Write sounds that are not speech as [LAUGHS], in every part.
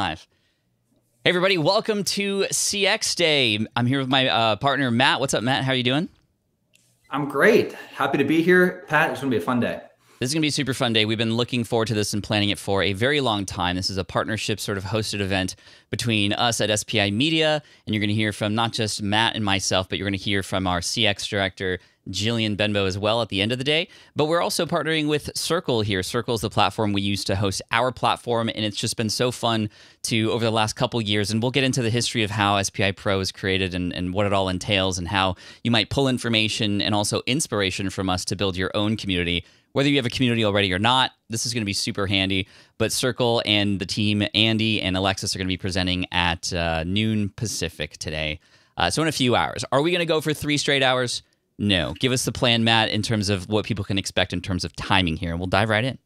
Live. Hey everybody, welcome to CX Day. I'm here with my uh, partner Matt. What's up, Matt? How are you doing? I'm great. Happy to be here, Pat. It's going to be a fun day. This is going to be a super fun day. We've been looking forward to this and planning it for a very long time. This is a partnership sort of hosted event between us at SPI Media, and you're going to hear from not just Matt and myself, but you're going to hear from our CX director, Jillian Benbow as well at the end of the day. But we're also partnering with Circle here. Circle is the platform we use to host our platform, and it's just been so fun to over the last couple years. And we'll get into the history of how SPI Pro was created and, and what it all entails, and how you might pull information and also inspiration from us to build your own community. Whether you have a community already or not, this is going to be super handy. But Circle and the team, Andy and Alexis, are going to be presenting at uh, noon Pacific today. Uh, so in a few hours. Are we going to go for three straight hours? No. Give us the plan, Matt, in terms of what people can expect in terms of timing here, and we'll dive right in.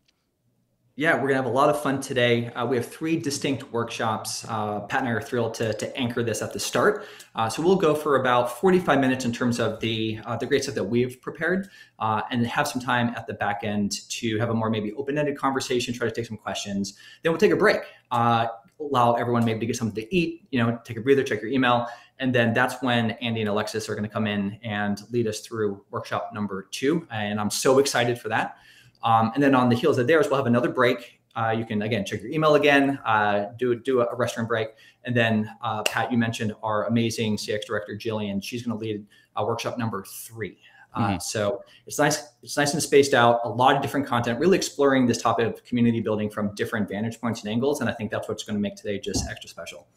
Yeah, we're going to have a lot of fun today. Uh, we have three distinct workshops. Uh, Pat and I are thrilled to, to anchor this at the start. Uh, so we'll go for about 45 minutes in terms of the, uh, the great stuff that we've prepared uh, and have some time at the back end to have a more maybe open-ended conversation, try to take some questions. Then we'll take a break, uh, allow everyone maybe to get something to eat, you know, take a breather, check your email. And then that's when Andy and Alexis are going to come in and lead us through workshop number two. And I'm so excited for that. Um, and then on the heels of theirs, we'll have another break. Uh, you can again check your email again, uh, do do a restroom break, and then uh, Pat, you mentioned our amazing CX director Jillian. She's going to lead uh, workshop number three. Uh, mm-hmm. So it's nice, it's nice and spaced out. A lot of different content, really exploring this topic of community building from different vantage points and angles. And I think that's what's going to make today just extra special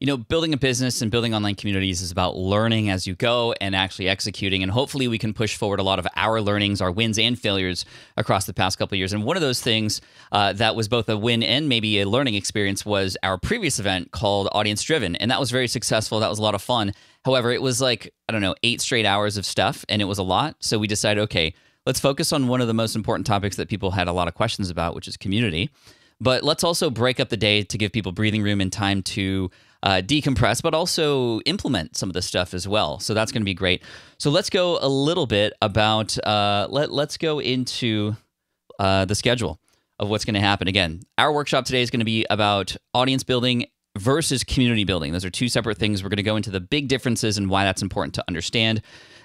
you know, building a business and building online communities is about learning as you go and actually executing. And hopefully, we can push forward a lot of our learnings, our wins and failures across the past couple years. And one of those things uh, that was both a win and maybe a learning experience was our previous event called Audience Driven. And that was very successful. That was a lot of fun. However, it was like, I don't know, eight straight hours of stuff, and it was a lot. So we decided, okay, let's focus on one of the most important topics that people had a lot of questions about, which is community. But let's also break up the day to give people breathing room and time to uh, decompress, but also implement some of this stuff as well. So that's going to be great. So let's go a little bit about uh, let let's go into uh, the schedule of what's going to happen. Again, our workshop today is going to be about audience building versus community building. Those are two separate things. We're going to go into the big differences and why that's important to understand.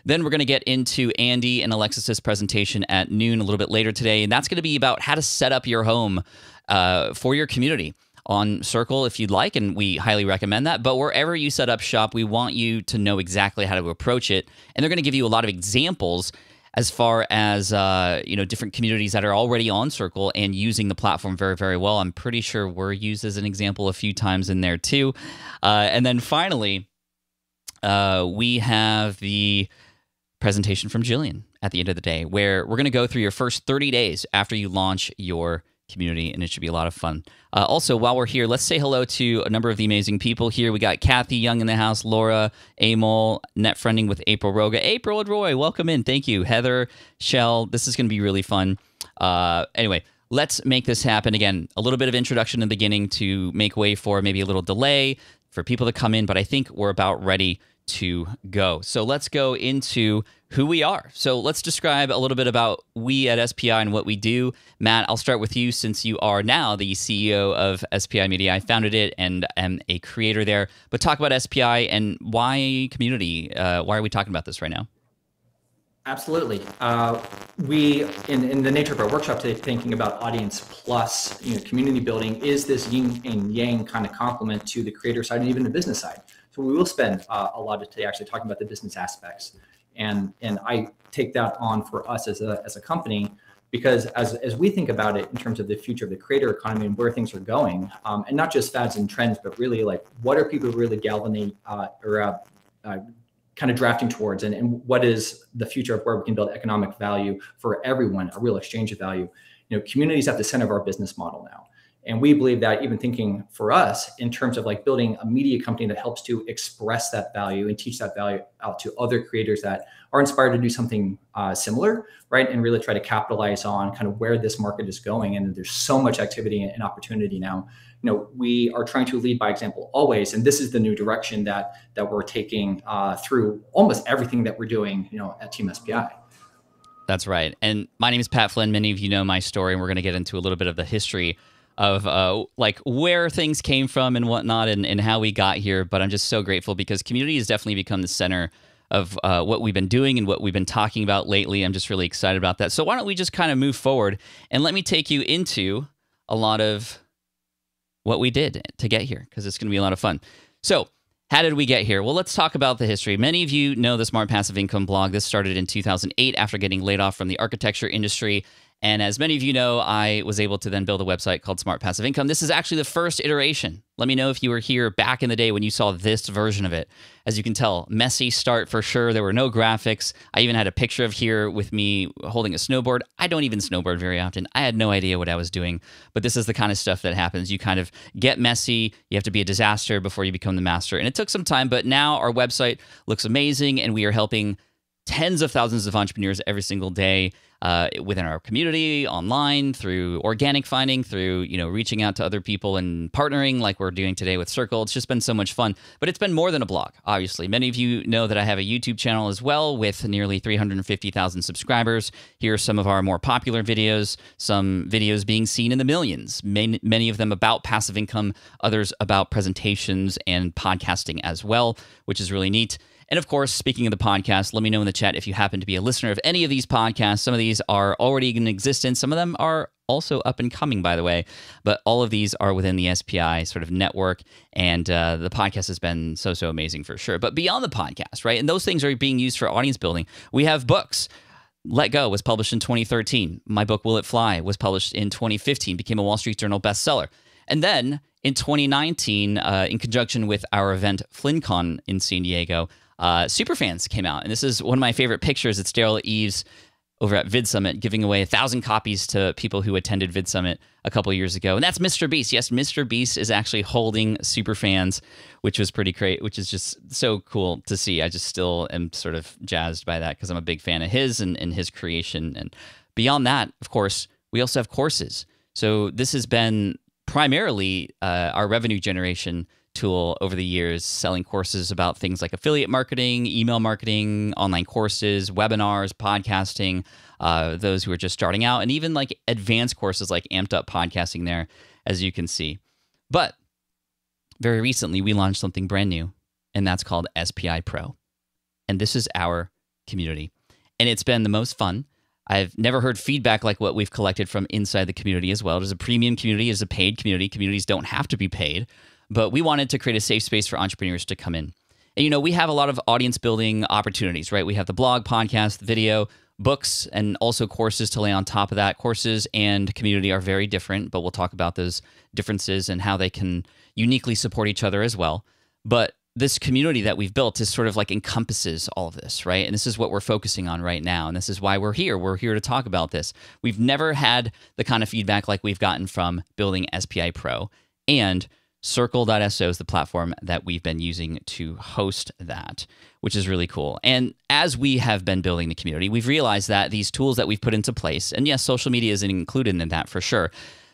Then we're going to get into Andy and Alexis's presentation at noon a little bit later today, and that's going to be about how to set up your home uh, for your community on Circle if you'd like, and we highly recommend that. But wherever you set up shop, we want you to know exactly how to approach it, and they're going to give you a lot of examples as far as uh, you know different communities that are already on Circle and using the platform very very well. I'm pretty sure we're used as an example a few times in there too. Uh, and then finally, uh, we have the presentation from Jillian at the end of the day, where we're going to go through your first 30 days after you launch your community, and it should be a lot of fun. Uh, also, while we're here, let's say hello to a number of the amazing people here. We got Kathy Young in the house, Laura Amol, net friending with April Roga. April and Roy, welcome in. Thank you. Heather, Shell, this is going to be really fun. Uh, anyway, let's make this happen. Again, a little bit of introduction in the beginning to make way for maybe a little delay for people to come in, but I think we're about ready to go. So let's go into who we are. So let's describe a little bit about we at SPI and what we do. Matt, I'll start with you since you are now the CEO of SPI Media. I founded it and am a creator there. But talk about SPI and why community. Uh, why are we talking about this right now? Absolutely. Uh, we, in, in the nature of our workshop today, thinking about audience plus you know, community building is this yin and yang kind of complement to the creator side and even the business side. So we will spend uh, a lot of today actually talking about the business aspects. And, and I take that on for us as a, as a company because as, as we think about it in terms of the future of the creator economy and where things are going, um, and not just fads and trends, but really like what are people really galvanizing uh, or uh, uh, kind of drafting towards and, and what is the future of where we can build economic value for everyone, a real exchange of value. You know, communities at the center of our business model now. And we believe that even thinking for us in terms of like building a media company that helps to express that value and teach that value out to other creators that are inspired to do something uh, similar, right? And really try to capitalize on kind of where this market is going. And there's so much activity and opportunity now. You know, we are trying to lead by example always, and this is the new direction that that we're taking uh, through almost everything that we're doing. You know, at Team SPI. That's right. And my name is Pat Flynn. Many of you know my story, and we're going to get into a little bit of the history of uh, like where things came from and whatnot and, and how we got here. But I'm just so grateful because community has definitely become the center of uh, what we've been doing and what we've been talking about lately. I'm just really excited about that. So why don't we just kind of move forward and let me take you into a lot of what we did to get here because it's going to be a lot of fun. So how did we get here? Well, let's talk about the history. Many of you know the Smart Passive Income blog. This started in 2008 after getting laid off from the architecture industry and as many of you know, I was able to then build a website called Smart Passive Income. This is actually the first iteration. Let me know if you were here back in the day when you saw this version of it. As you can tell, messy start for sure. There were no graphics. I even had a picture of here with me holding a snowboard. I don't even snowboard very often. I had no idea what I was doing, but this is the kind of stuff that happens. You kind of get messy. You have to be a disaster before you become the master. And it took some time, but now our website looks amazing and we are helping tens of thousands of entrepreneurs every single day uh, within our community, online, through organic finding, through you know reaching out to other people and partnering like we're doing today with Circle. It's just been so much fun. But it's been more than a blog, obviously. Many of you know that I have a YouTube channel as well with nearly 350,000 subscribers. Here are some of our more popular videos, some videos being seen in the millions, many, many of them about passive income, others about presentations and podcasting as well, which is really neat. And of course, speaking of the podcast, let me know in the chat if you happen to be a listener of any of these podcasts. Some of these are already in existence, some of them are also up and coming, by the way. But all of these are within the SPI sort of network. And uh, the podcast has been so, so amazing for sure. But beyond the podcast, right? And those things are being used for audience building. We have books. Let Go was published in 2013. My book, Will It Fly, was published in 2015, became a Wall Street Journal bestseller. And then in 2019, uh, in conjunction with our event FlynnCon in San Diego, uh, Superfans came out, and this is one of my favorite pictures. It's Derral Eves over at VidSummit giving away a thousand copies to people who attended VidSummit a couple years ago, and that's Mr. Beast. Yes, Mr. Beast is actually holding Superfans, which was pretty great, which is just so cool to see. I just still am sort of jazzed by that because I'm a big fan of his and, and his creation. And beyond that, of course, we also have courses. So this has been primarily uh, our revenue generation tool over the years, selling courses about things like affiliate marketing, email marketing, online courses, webinars, podcasting, uh, those who are just starting out, and even like advanced courses like Amped Up Podcasting there, as you can see. But very recently, we launched something brand new, and that's called SPI Pro. And this is our community. And it's been the most fun. I've never heard feedback like what we've collected from inside the community as well. Is a premium community, it is a paid community. Communities don't have to be paid but we wanted to create a safe space for entrepreneurs to come in. And you know, we have a lot of audience building opportunities, right? We have the blog, podcast, video, books, and also courses to lay on top of that. Courses and community are very different, but we'll talk about those differences and how they can uniquely support each other as well. But this community that we've built is sort of like encompasses all of this, right? And this is what we're focusing on right now. And this is why we're here. We're here to talk about this. We've never had the kind of feedback like we've gotten from building SPI Pro. And Circle.so is the platform that we've been using to host that, which is really cool. And as we have been building the community, we've realized that these tools that we've put into place, and yes, social media is included in that for sure,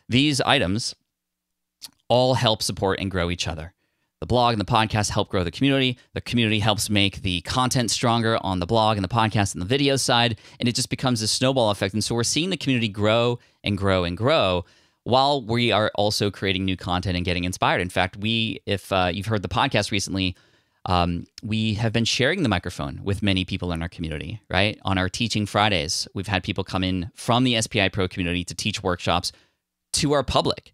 these items all help support and grow each other. The blog and the podcast help grow the community. The community helps make the content stronger on the blog and the podcast and the video side. And it just becomes a snowball effect. And so we're seeing the community grow and grow and grow while we are also creating new content and getting inspired. In fact, we, if uh, you've heard the podcast recently, um, we have been sharing the microphone with many people in our community, right? On our Teaching Fridays, we've had people come in from the SPI Pro community to teach workshops to our public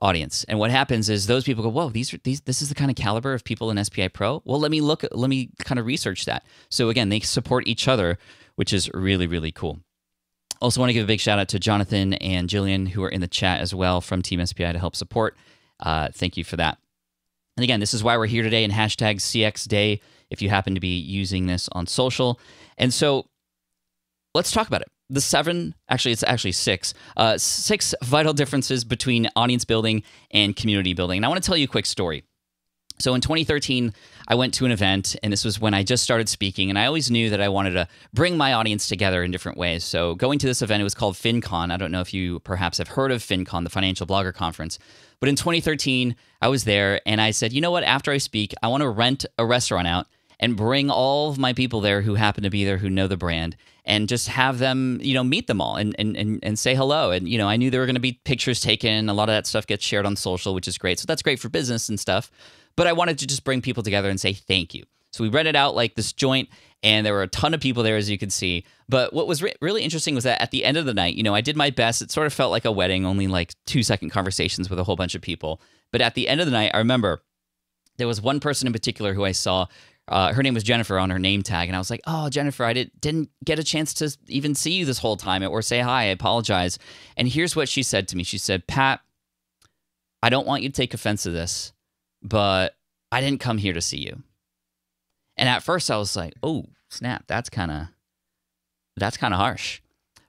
audience. And what happens is those people go, "Whoa, these are these this is the kind of caliber of people in SPI Pro." Well, let me look let me kind of research that. So again, they support each other, which is really really cool. Also, want to give a big shout out to Jonathan and Jillian, who are in the chat as well from Team SPI to help support. Uh, thank you for that. And again, this is why we're here today in hashtag CX Day if you happen to be using this on social. And so let's talk about it. The seven, actually, it's actually six, uh, six vital differences between audience building and community building. And I want to tell you a quick story. So in 2013, I went to an event, and this was when I just started speaking, and I always knew that I wanted to bring my audience together in different ways. So going to this event, it was called FinCon. I don't know if you perhaps have heard of FinCon, the Financial Blogger Conference. But in 2013, I was there, and I said, you know what? After I speak, I want to rent a restaurant out, and bring all of my people there who happen to be there who know the brand and just have them, you know, meet them all and and and, and say hello. And you know, I knew there were going to be pictures taken. A lot of that stuff gets shared on social, which is great. So that's great for business and stuff. But I wanted to just bring people together and say thank you. So we rented out like this joint, and there were a ton of people there, as you can see. But what was re- really interesting was that at the end of the night, you know, I did my best. It sort of felt like a wedding, only like two second conversations with a whole bunch of people. But at the end of the night, I remember there was one person in particular who I saw. Uh, her name was Jennifer on her name tag, and I was like, "Oh, Jennifer, I did, didn't get a chance to even see you this whole time or say hi. I apologize." And here's what she said to me: She said, "Pat, I don't want you to take offense to this, but I didn't come here to see you." And at first, I was like, "Oh, snap! That's kind of that's kind of harsh."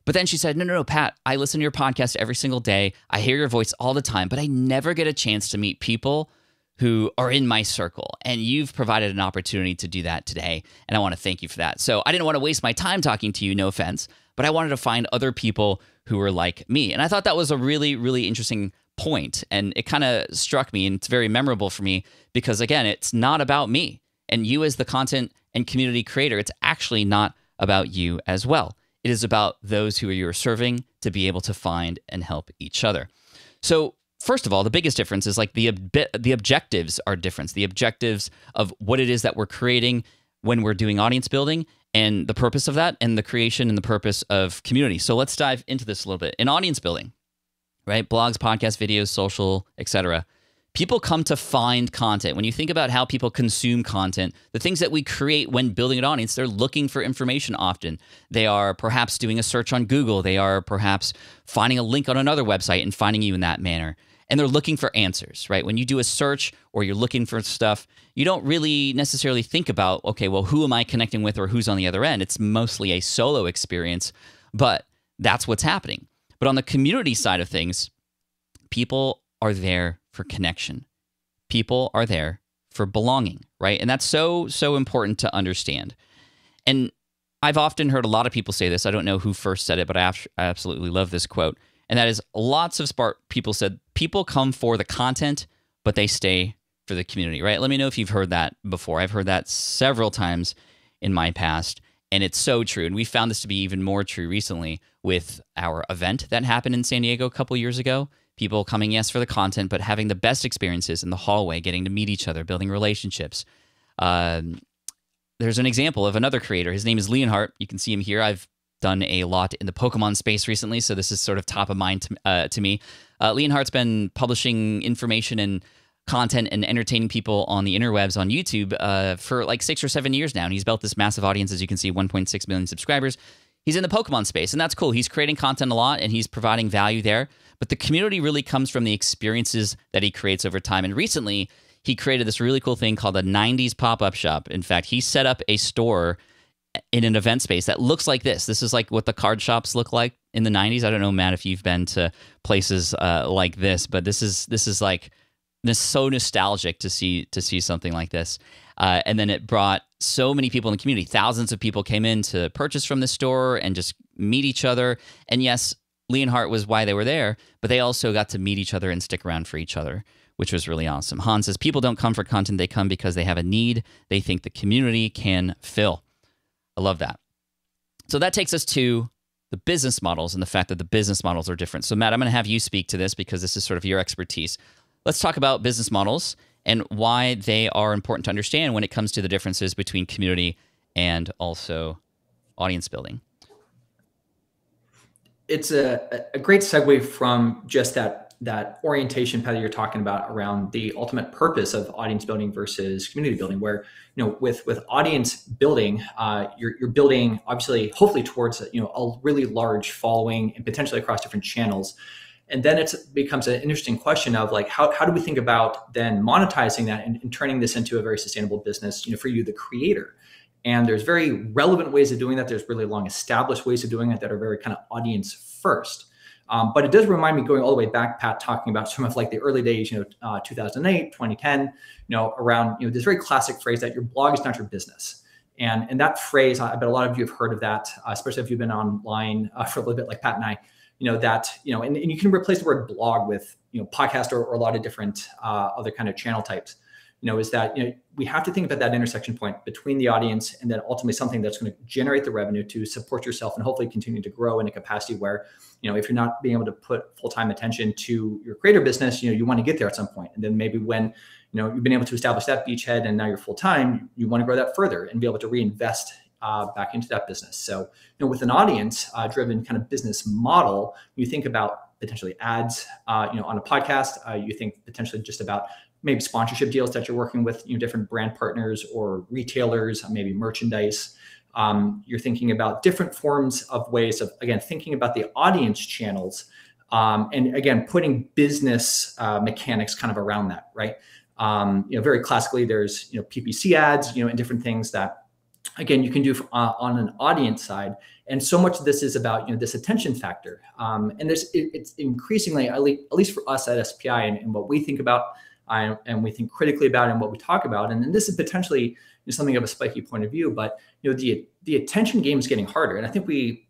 But then she said, No, no, no, Pat, I listen to your podcast every single day. I hear your voice all the time, but I never get a chance to meet people who are in my circle. And you've provided an opportunity to do that today. And I want to thank you for that. So I didn't want to waste my time talking to you, no offense, but I wanted to find other people who were like me. And I thought that was a really, really interesting point. And it kind of struck me and it's very memorable for me because, again, it's not about me and you as the content and community creator. It's actually not about you as well. It is about those who you're serving to be able to find and help each other. So, first of all, the biggest difference is like the the objectives are different. The objectives of what it is that we're creating when we're doing audience building and the purpose of that and the creation and the purpose of community. So let's dive into this a little bit. In audience building, right? Blogs, podcasts, videos, social, etc people come to find content. When you think about how people consume content, the things that we create when building an audience, they're looking for information often. They are perhaps doing a search on Google, they are perhaps finding a link on another website and finding you in that manner. And they're looking for answers, right? When you do a search or you're looking for stuff, you don't really necessarily think about, okay, well, who am I connecting with or who's on the other end? It's mostly a solo experience, but that's what's happening. But on the community side of things, people are there for connection. People are there for belonging, right? And that's so, so important to understand. And I've often heard a lot of people say this. I don't know who first said it, but I, absolutely love this quote. And that is lots of Spark people said, people come for the content, but they stay for the community, right? Let me know if you've heard that before. I've heard that several times in my past. And it's so true. And we found this to be even more true recently with our event that happened in San Diego a couple years ago people coming, yes, for the content, but having the best experiences in the hallway, getting to meet each other, building relationships. Um, there's an example of another creator. His name is Leonhart. You can see him here. I've done a lot in the Pokemon space recently, so this is sort of top of mind to, uh, to me. Uh, Leonhart's been publishing information and content and entertaining people on the interwebs on YouTube uh, for like six or seven years now. And he's built this massive audience, as you can see, 1.6 million subscribers. He's in the Pokemon space, and that's cool. He's creating content a lot and he's providing value there. But the community really comes from the experiences that he creates over time. And recently, he created this really cool thing called a 90s pop up shop. In fact, he set up a store in an event space that looks like this. This is like what the card shops look like in the 90s. I don't know, Matt, if you've been to places uh, like this, but this is this is like so nostalgic to see to see something like this. Uh, and then it brought so many people in the community. Thousands of people came in to purchase from the store and just meet each other. And yes, Leonhart was why they were there, but they also got to meet each other and stick around for each other, which was really awesome. Hans says people don't come for content, they come because they have a need they think the community can fill. I love that. So that takes us to the business models and the fact that the business models are different. So, Matt, I'm going to have you speak to this because this is sort of your expertise. Let's talk about business models and why they are important to understand when it comes to the differences between community and also audience building. It's a, a great segue from just that that orientation path you're talking about around the ultimate purpose of audience building versus community building where you know with with audience building uh, you're, you're building obviously hopefully towards you know a really large following and potentially across different channels and then it becomes an interesting question of like how, how do we think about then monetizing that and, and turning this into a very sustainable business you know for you the creator and there's very relevant ways of doing that. There's really long established ways of doing it that are very kind of audience first. Um, but it does remind me going all the way back, Pat, talking about some of like the early days, you know, uh, 2008, 2010, you know, around, you know, this very classic phrase that your blog is not your business. And, and that phrase, I bet a lot of you have heard of that, uh, especially if you've been online uh, for a little bit like Pat and I, you know, that, you know, and, and you can replace the word blog with, you know, podcast or, or a lot of different uh, other kind of channel types. You know, is that you know we have to think about that intersection point between the audience and then ultimately something that's going to generate the revenue to support yourself and hopefully continue to grow in a capacity where, you know, if you're not being able to put full time attention to your creator business, you know, you want to get there at some point, and then maybe when you know you've been able to establish that beachhead and now you're full time, you want to grow that further and be able to reinvest uh, back into that business. So, you know, with an audience uh, driven kind of business model, you think about potentially ads, uh, you know, on a podcast. Uh, you think potentially just about maybe sponsorship deals that you're working with, you know, different brand partners or retailers, maybe merchandise. Um, you're thinking about different forms of ways of again thinking about the audience channels, um, and again putting business uh, mechanics kind of around that, right? Um, you know, very classically, there's you know PPC ads, you know, and different things that again you can do uh, on an audience side. And so much of this is about you know this attention factor. Um, and there's it, it's increasingly at least for us at spi and, and what we think about uh, and we think critically about and what we talk about. And, and this is potentially you know, something of a spiky point of view but you know the the attention game is getting harder. And i think we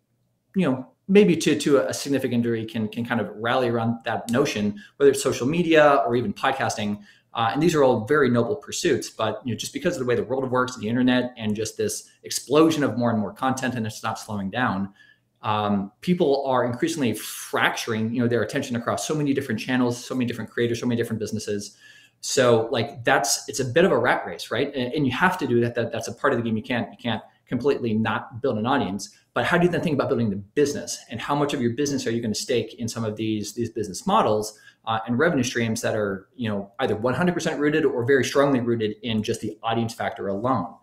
you know maybe to to a significant degree can can kind of rally around that notion whether it's social media or even podcasting uh, and these are all very noble pursuits, but you know, just because of the way the world works, the internet, and just this explosion of more and more content, and it's not slowing down, um, people are increasingly fracturing, you know, their attention across so many different channels, so many different creators, so many different businesses. So, like, that's it's a bit of a rat race, right? And, and you have to do that, that. That's a part of the game. You can't you can't completely not build an audience. But how do you then think about building the business, and how much of your business are you going to stake in some of these these business models? uh, and revenue streams that are you know either 100% rooted or very strongly rooted in just the audience factor alone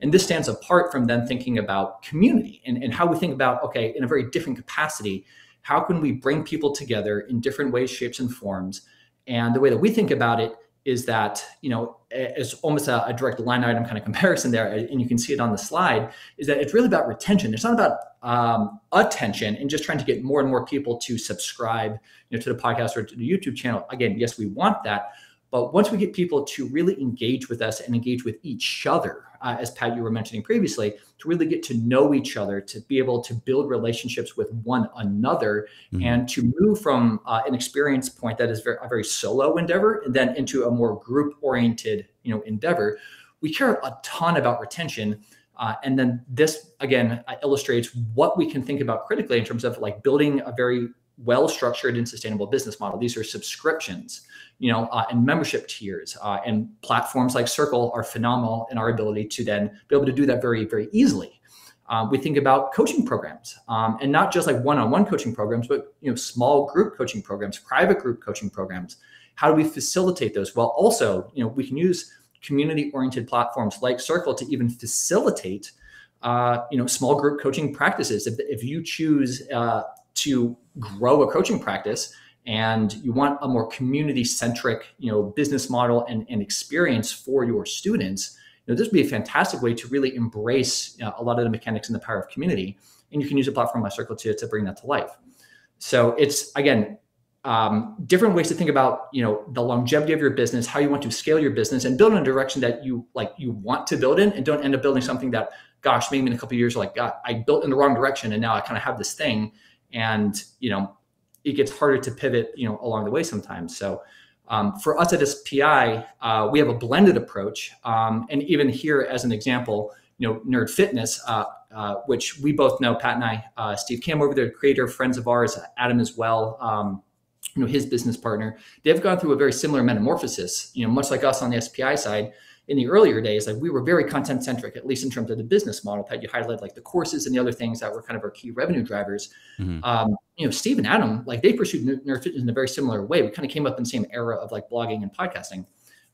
and this stands apart from then thinking about community and, and how we think about okay in a very different capacity how can we bring people together in different ways shapes and forms and the way that we think about it is that you know it's almost a, a, direct line item kind of comparison there and you can see it on the slide is that it's really about retention. It's not about um, attention and just trying to get more and more people to subscribe you know to the podcast or to the youtube channel. Again yes we want that but once we get people to really engage with us and engage with each other, uh, as Pat, you were mentioning previously, to really get to know each other, to be able to build relationships with one another, mm-hmm. and to move from uh, an experience point that is very, a very solo endeavor and then into a more group oriented you know, endeavor, we care a ton about retention. Uh, and then this again uh, illustrates what we can think about critically in terms of like building a very well structured and sustainable business model. These are subscriptions, you know, uh, and membership tiers, uh, and platforms like Circle are phenomenal in our ability to then be able to do that very, very easily. Uh, we think about coaching programs, um, and not just like one-on-one coaching programs, but you know, small group coaching programs, private group coaching programs. How do we facilitate those? Well, also, you know, we can use community-oriented platforms like Circle to even facilitate uh, you know small group coaching practices if, if you choose uh, to grow a coaching practice and you want a more community centric you know business model and, and experience for your students you know this would be a fantastic way to really embrace you know, a lot of the mechanics and the power of community. And you can use a platform like circle to, to bring that to life. So it's again um, different ways to think about you know the longevity of your business how you want to scale your business and build in a direction that you like you want to build in and don't end up building something that gosh maybe in a couple years like god i built in the wrong direction and now i kind of have this thing and you know it gets harder to pivot you know along the way sometimes so um, for us at SPI, uh, we have a blended approach, um, and even here as an example, you know, Nerd Fitness, uh, uh, which we both know, Pat and I, uh, Steve Kamb over there, creator, friends of ours, Adam as well, um, you know, his business partner, they've gone through a very similar metamorphosis. You know, much like us on the SPI side, in the earlier days, like we were very content centric, at least in terms of the business model. that you highlighted like the courses and the other things that were kind of our key revenue drivers. Mm-hmm. Um, you know, Steve and Adam, like they pursued nerd fitness in a very similar way. We kind of came up in the same era of like blogging and podcasting.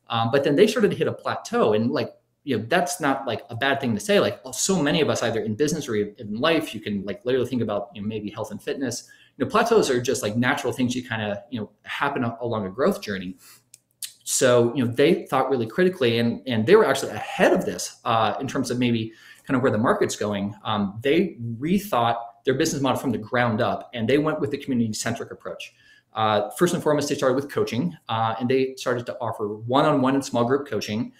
Um, but then they started to hit a plateau and like, you know, that's not like a bad thing to say. Like oh, so many of us, either in business or in life, you can like literally think about, you know, maybe health and fitness. You know, plateaus are just like natural things you kind of, you know, happen along a growth journey. So, you know, they thought really critically, and and they were actually ahead of this uh, in terms of maybe kind of where the market's going. Um, they rethought their business model from the ground up, and they went with the community centric approach. Uh, first and foremost, they started with coaching, uh, and they started to offer one on one and small group coaching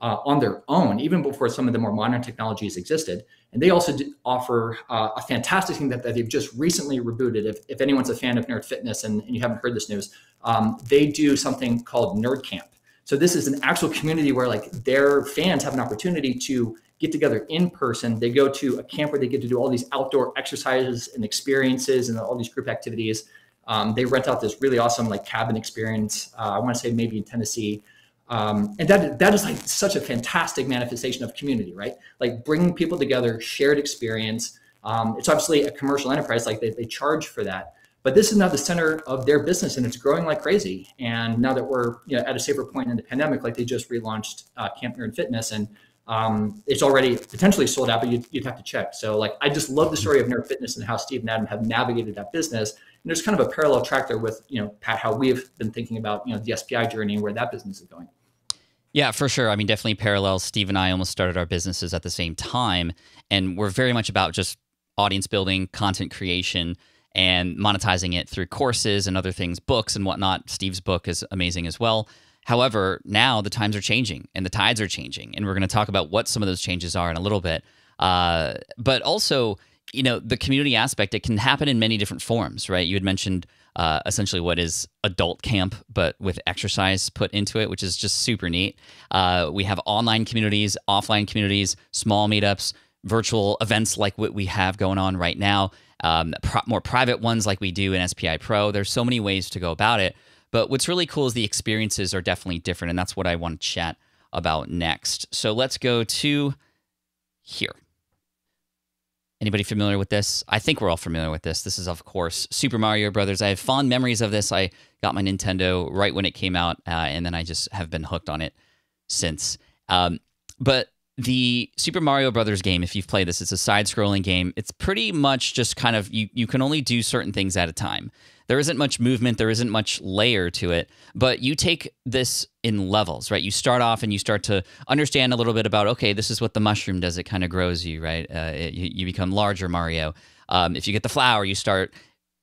uh, on their own, even before some of the more modern technologies existed. And they also offer uh, a fantastic thing that, that, they've just recently rebooted. If, if anyone's a fan of Nerd Fitness and, and you haven't heard this news, um, they do something called Nerd Camp. So this is an actual community where like their fans have an opportunity to get together in person. They go to a camp where they get to do all these outdoor exercises and experiences and all these group activities. Um, they rent out this really awesome like cabin experience. Uh, I want to say maybe in Tennessee. Um, and that that is like such a fantastic manifestation of community, right? Like bringing people together, shared experience. Um, it's obviously a commercial enterprise, like they, they charge for that, but this is now the center of their business, and it's growing like crazy. And now that we're you know, at a safer point in the pandemic, like they just relaunched uh, Camp Nerd Fitness, and um, it's already potentially sold out, but you'd, you'd, have to check. So, like, I just love the story of Nerd Fitness and how Steve and Adam have navigated that business. And there's kind of a parallel track there with, you know, Pat, how we've been thinking about, you know, the SPI journey and where that business is going. Yeah, for sure. I mean, definitely parallels. Steve and I almost started our businesses at the same time, and we're very much about just audience building, content creation, and monetizing it through courses and other things, books and whatnot. Steve's book is amazing as well. However, now the times are changing and the tides are changing, and we're going to talk about what some of those changes are in a little bit. Uh, but also, you know, the community aspect it can happen in many different forms, right? You had mentioned uh, essentially what is adult camp, but with exercise put into it, which is just super neat. Uh, we have online communities, offline communities, small meetups, virtual events like what we have going on right now, um, pro- more private ones like we do in SPI Pro. There's so many ways to go about it. But what's really cool is the experiences are definitely different, and that's what I want to chat about next. So let's go to here. Anybody familiar with this? I think we're all familiar with this. This is, of course, Super Mario Brothers. I have fond memories of this. I got my Nintendo right when it came out, uh, and then I just have been hooked on it since. Um, but the Super Mario Brothers game, if you've played this, it's a side-scrolling game. It's pretty much just kind of you. You can only do certain things at a time. There isn't much movement, there isn't much layer to it, but you take this in levels, right? You start off and you start to understand a little bit about, okay, this is what the mushroom does. It kind of grows you, right? Uh, it, you become larger, Mario. Um, if you get the flower, you start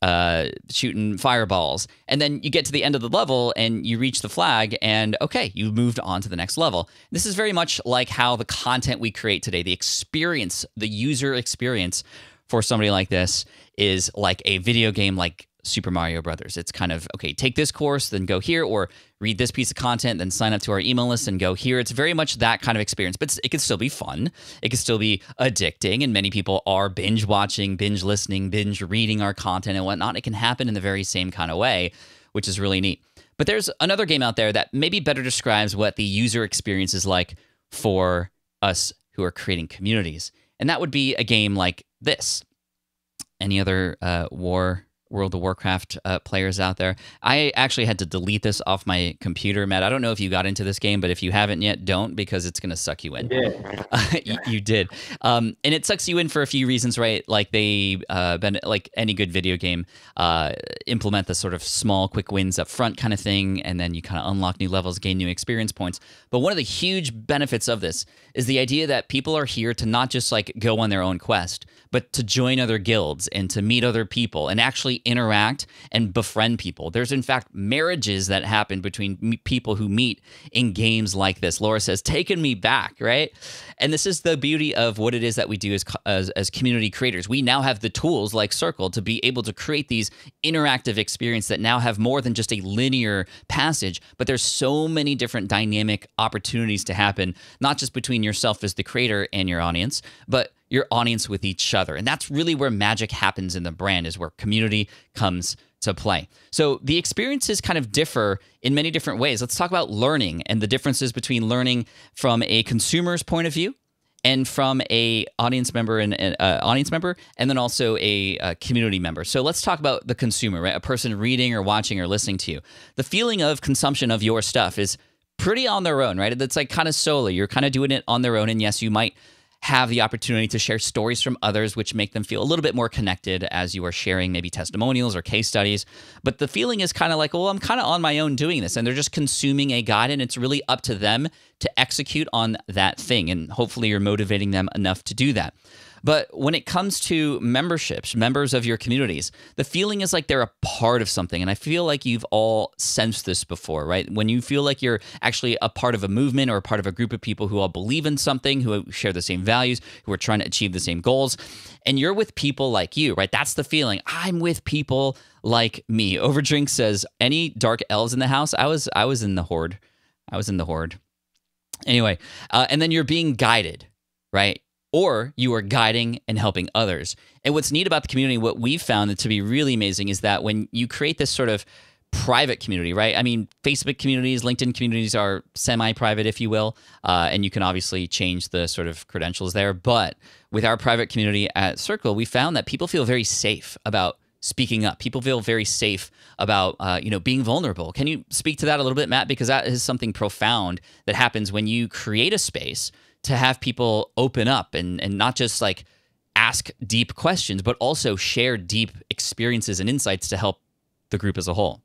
uh, shooting fireballs. And then you get to the end of the level and you reach the flag, and okay, you moved on to the next level. This is very much like how the content we create today, the experience, the user experience for somebody like this is like a video game like Super Mario Brothers. It's kind of okay, take this course, then go here, or read this piece of content, then sign up to our email list and go here. It's very much that kind of experience, but it can still be fun. It can still be addicting, and many people are binge watching, binge listening, binge reading our content and whatnot. It can happen in the very same kind of way, which is really neat. But there's another game out there that maybe better describes what the user experience is like for us who are creating communities, and that would be a game like this. Any other uh, war World of Warcraft uh, players out there. I actually had to delete this off my computer, Matt. I don't know if you got into this game, but if you haven't yet, don't because it's going to suck you in. Uh, [LAUGHS] you, you, did, um, and it sucks you in for a few reasons, right? Like they, uh, been like any good video game, uh, implement the sort of small, quick wins up front kind of thing, and then you kind of unlock new levels, gain new experience points. But one of the huge benefits of this is the idea that people are here to not just like go on their own quest, but to join other guilds and to meet other people and actually interact and befriend people. There's, in fact, marriages that happen between people who meet in games like this. Laura says, taking me back, right? And this is the beauty of what it is that we do as, as, as community creators. We now have the tools like Circle to be able to create these interactive experiences that now have more than just a linear passage, but there's so many different dynamic opportunities to happen, not just between yourself as the creator and your audience, but your audience with each other. And that's really where magic happens in the brand is where community comes to play. So the experiences kind of differ in many different ways. Let's talk about learning and the differences between learning from a consumer's point of view and from a audience member and uh, audience member and then also a, a, community member so let's talk about the consumer right a person reading or watching or listening to you the feeling of consumption of your stuff is pretty on their own right it's like kind of solo you're kind of doing it on their own and yes you might have the opportunity to share stories from others, which make them feel a little bit more connected as you are sharing maybe testimonials or case studies. But the feeling is kind of like, well, I'm kind of on my own doing this, and they're just consuming a guide, and it's really up to them to execute on that thing. And hopefully, you're motivating them enough to do that. But when it comes to memberships, members of your communities, the feeling is like they're a part of something. And I feel like you've all sensed this before, right? When you feel like you're actually a part of a movement or a part of a group of people who all believe in something, who share the same values, who are trying to achieve the same goals, and you're with people like you, right? That's the feeling. I'm with people like me. Overdrink says, any dark elves in the house? I was I was in the horde I was in the horde. Anyway, uh, and then you're being guided, right? Or you are guiding and helping others. And what's neat about the community, what we've found to be really amazing is that when you create this sort of private community, right? I mean, Facebook communities, LinkedIn communities are semi private, if you will. Uh, and you can obviously change the sort of credentials there. But with our private community at Circle, we found that people feel very safe about speaking up. People feel very safe about uh, you know being vulnerable. Can you speak to that a little bit, Matt? Because that is something profound that happens when you create a space to have people open up and and not just like ask deep questions, but also share deep experiences and insights to help the group as a whole.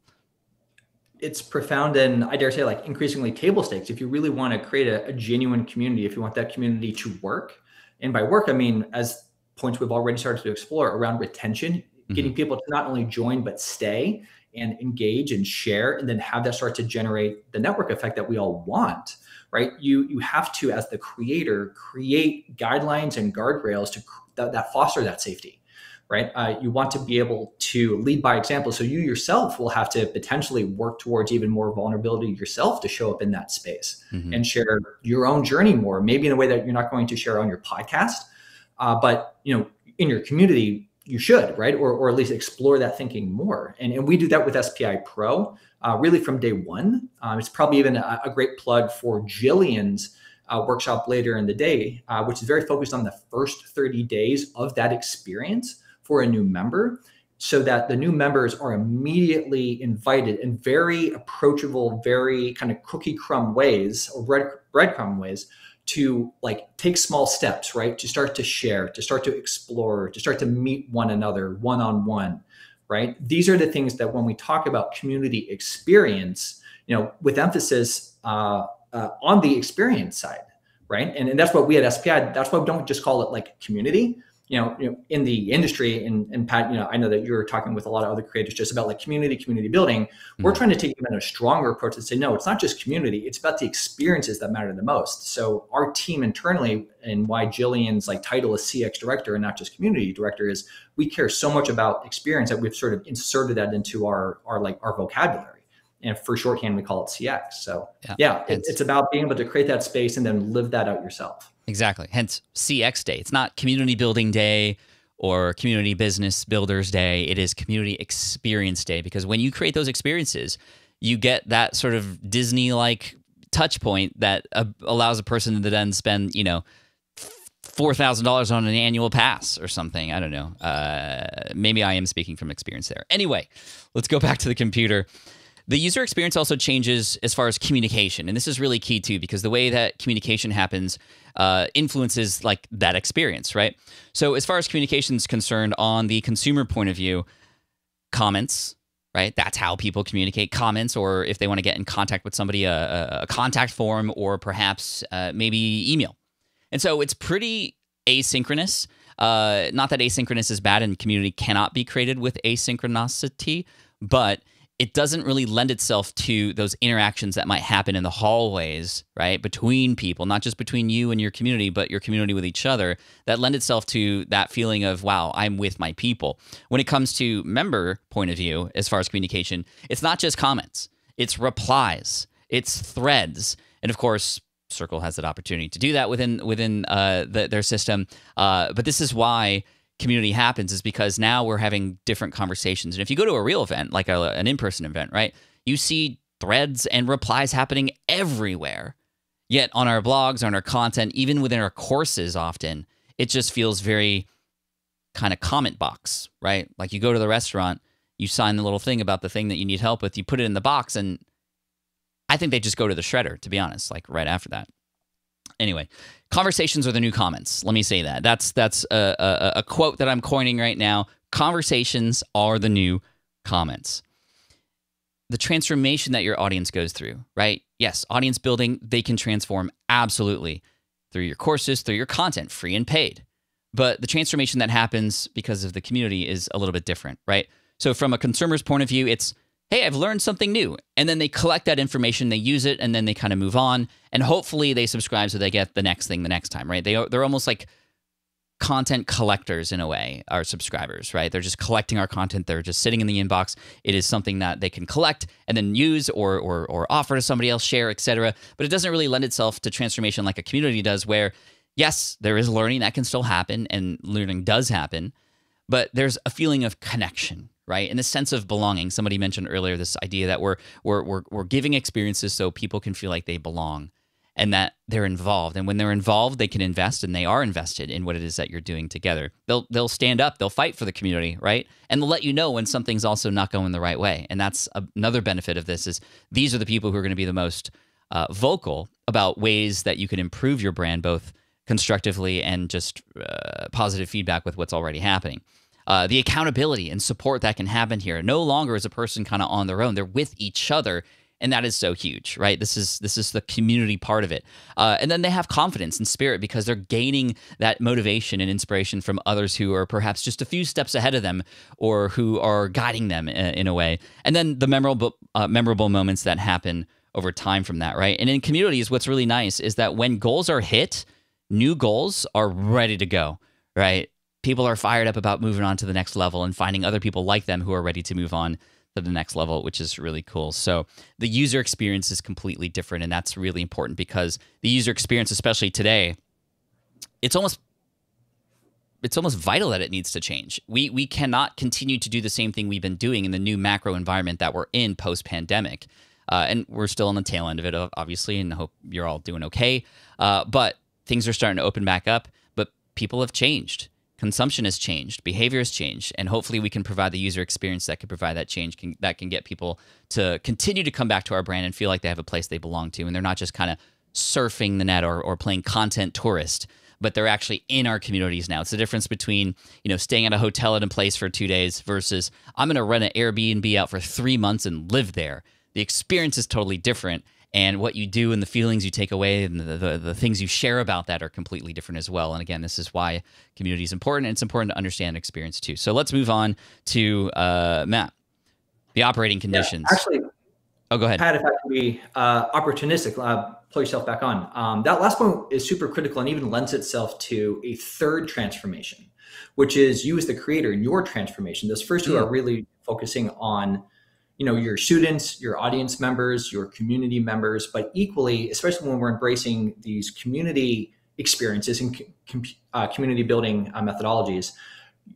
It's profound and I dare say like increasingly table stakes. If you really want to create a, a genuine community, if you want that community to work, and by work I mean as points we've already started to explore around retention, mm-hmm. getting people to not only join but stay and engage and share and then have that start to generate the network effect that we all want right you you have to as the creator create guidelines and guardrails to that, that foster that safety right uh, you want to be able to lead by example so you yourself will have to potentially work towards even more vulnerability yourself to show up in that space mm-hmm. and share your own journey more maybe in a way that you're not going to share on your podcast uh, but you know in your community you should, right? Or, or at least explore that thinking more. And, and we do that with SPI Pro uh, really from day one. Um, it's probably even a, a, great plug for Jillian's uh, workshop later in the day, uh, which is very focused on the first 30 days of that experience for a new member so that the new members are immediately invited in very approachable, very kind of cookie crumb ways or bread, breadcrumb ways to like take small steps, right? To start to share, to start to explore, to start to meet one another one on one, right? These are the things that when we talk about community experience, you know, with emphasis uh, uh, on the experience side, right? And, and that's what we at SPI, that's why we don't just call it like community, you know, you know, in the industry and, and Pat, you know, I know that you're talking with a lot of other creators just about like community, community building. Mm-hmm. We're trying to take even a stronger approach and say, no, it's not just community, it's about the experiences that matter the most. So our team internally and why Jillian's like title is CX director and not just community director is we care so much about experience that we've sort of inserted that into our, our like our vocabulary and for shorthand we call it cx so yeah, yeah it, it's about being able to create that space and then live that out yourself Exactly. Hence CX Day. It's not Community Building Day or Community Business Builders Day. It is Community Experience Day because when you create those experiences, you get that sort of Disney like touch point that uh, allows a person to then spend, you know, four thousand dollars on an annual pass or something. I don't know. Uh, maybe I am speaking from experience there. Anyway, let's go back to the computer. The user experience also changes as far as communication, and this is really key too because the way that communication happens uh, influences like that experience, right? So as far as communication is concerned, on the consumer point of view, comments, right? That's how people communicate comments, or if they want to get in contact with somebody, a, a contact form, or perhaps uh, maybe email. And so it's pretty asynchronous. Uh, not that asynchronous is bad and community cannot be created with asynchronicity, but it doesn't really lend itself to those interactions that might happen in the hallways, right? Between people, not just between you and your community, but your community with each other, that lend itself to that feeling of, wow, I'm with my people. When it comes to member point of view, as far as communication, it's not just comments, it's replies, it's threads. And of course, Circle has that opportunity to do that within within uh, the, their system. Uh, but this is why community happens is because now we're having different conversations. And if you go to a real event, like a, an in person event, right, you see threads and replies happening everywhere. Yet on our blogs, on our content, even within our courses, often it just feels very kind of comment box, right? Like you go to the restaurant, you sign the little thing about the thing that you need help with, you put it in the box, and I think they just go to the shredder, to be honest, like right after that. Anyway, conversations are the new comments. Let me say that. That's that's a, a, a quote that I'm coining right now. Conversations are the new comments. The transformation that your audience goes through, right? Yes, audience building, they can transform absolutely through your courses, through your content, free and paid. But the transformation that happens because of the community is a little bit different, right? So, from a consumer's point of view, it's hey, I've learned something new. And then they collect that information, they use it, and then they kind of move on. And hopefully they subscribe so they get the next thing the next time, right? They, they're almost like content collectors in a way, our subscribers, right? They're just collecting our content. They're just sitting in the inbox. It is something that they can collect and then use or or, or offer to somebody else, share, etc. But it doesn't really lend itself to transformation like a community does, where yes, there is learning that can still happen and learning does happen, but there's a feeling of connection, right? And the sense of belonging. Somebody mentioned earlier this idea that we're we're we're, we're giving experiences so people can feel like they belong and that they're involved. And when they're involved, they can invest and they are invested in what it is that you're doing together. They'll they'll stand up, they'll fight for the community, right? And they'll let you know when something's also not going the right way. And that's another benefit of this is these are the people who are going to be the most uh, vocal about ways that you can improve your brand both constructively and just uh, positive feedback with what's already happening. Uh, the accountability and support that can happen here. No longer is a person kind of on their own; they're with each other, and that is so huge, right? This is this is the community part of it, uh, and then they have confidence and spirit because they're gaining that motivation and inspiration from others who are perhaps just a few steps ahead of them or who are guiding them in, uh, in a way. And then the memorable uh, memorable moments that happen over time from that, right? And in communities, what's really nice is that when goals are hit new goals are ready to go, right? People are fired up about moving on to the next level and finding other people like them who are ready to move on to the next level, which is really cool. So the user experience is completely different, and that's really important because the user experience, especially today, it's almost it's almost vital that it needs to change. We we cannot continue to do the same thing we've been doing in the new macro environment that we're in post pandemic, uh, and we're still on the tail end of it, obviously. And hope you're all doing okay. Uh, but things are starting to open back up, but people have changed. Consumption has changed, behavior has changed, and hopefully we can provide the user experience that can provide that change can, that can get people to continue to come back to our brand and feel like they have a place they belong to, and they're not just kind of surfing the net or, or playing content tourist but they're actually in our communities now. It's the difference between, you know, staying at a hotel at a place for two days versus I'm going to rent an Airbnb out for three months and live there. The experience is totally different and what you do and the feelings you take away and the, the, the, things you share about that are completely different as well. And again, this is why community is important. And it's important to understand experience too. So let's move on to uh, Matt, the operating conditions. Yeah, actually, oh, go ahead. Pat, if I can be uh, opportunistic, uh, pull yourself back on. Um, that last point is super critical and even lends itself to a third transformation, which is you as the creator in your transformation. Those first two are really focusing on you know your students your audience members your community members but equally especially when we're embracing these community experiences and com- uh, community building uh, methodologies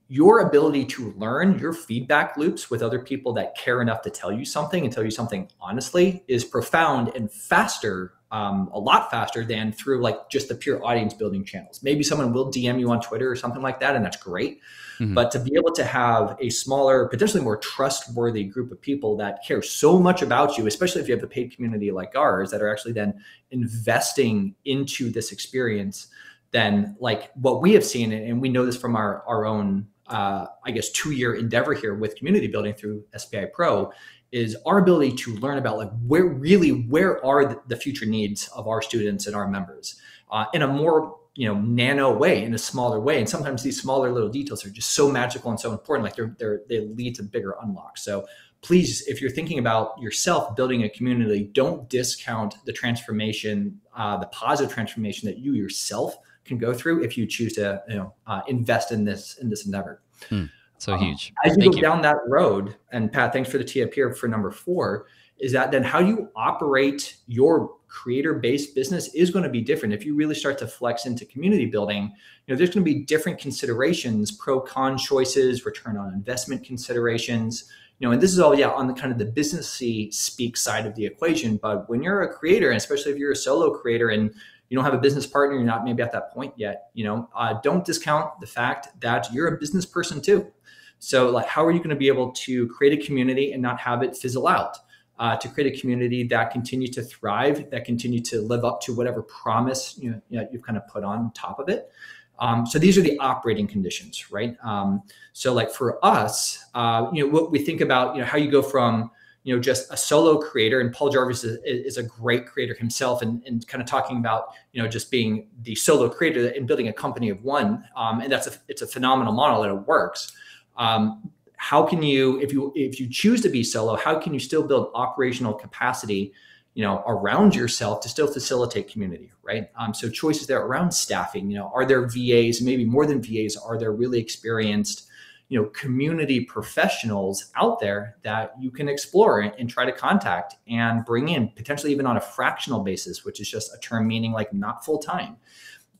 your ability to learn your feedback loops with other people that care enough to tell you something and tell you something honestly is profound and faster um, a lot faster than through like just the pure audience building channels. Maybe someone will DM you on Twitter or something like that, and that's great. Mm-hmm. But to be able to have a smaller, potentially more trustworthy group of people that care so much about you, especially if you have a paid community like ours that are actually then investing into this experience, then like what we have seen, and we know this from our, our own uh, I guess, two year endeavor here with community building through SPI Pro is our ability to learn about like where really where are the future needs of our students and our members uh, in a more you know nano way in a smaller way and sometimes these smaller little details are just so magical and so important like they're, they're they lead to bigger unlocks so please if you're thinking about yourself building a community don't discount the transformation uh, the positive transformation that you yourself can go through if you choose to you know uh, invest in this in this endeavor hmm. So um, huge. As you Thank go you. down that road, and Pat, thanks for the tee up here for number four, is that then how you operate your creator-based business is going to be different. If you really start to flex into community building, you know, there's going to be different considerations, pro con choices, return on investment considerations. You know, and this is all yeah on the kind of the businessy speak side of the equation. But when you're a creator, and especially if you're a solo creator and you don't have a business partner, you're not maybe at that point yet, you know, uh, don't discount the fact that you're a business person too. So, like, how are you going to be able to create a community and not have it fizzle out? Uh, to create a community that continue to thrive, that continue to live up to whatever promise you you know you've kind of put on top of it. Um, so these are the operating conditions, right? Um, so, like for us, uh, you know, what we think about, you know, how you go from you know just a solo creator and paul jarvis is, is, a great creator himself and, and kind of talking about you know just being the solo creator and building a company of one um, and that's a it's a phenomenal model and it works um, how can you if you if you choose to be solo how can you still build operational capacity you know around yourself to still facilitate community right? Um, so choices there around staffing you know are there vas maybe more than vas are there really experienced you know community professionals out there that you can explore and, and, try to contact and bring in potentially even on a fractional basis which is just a term meaning like not full time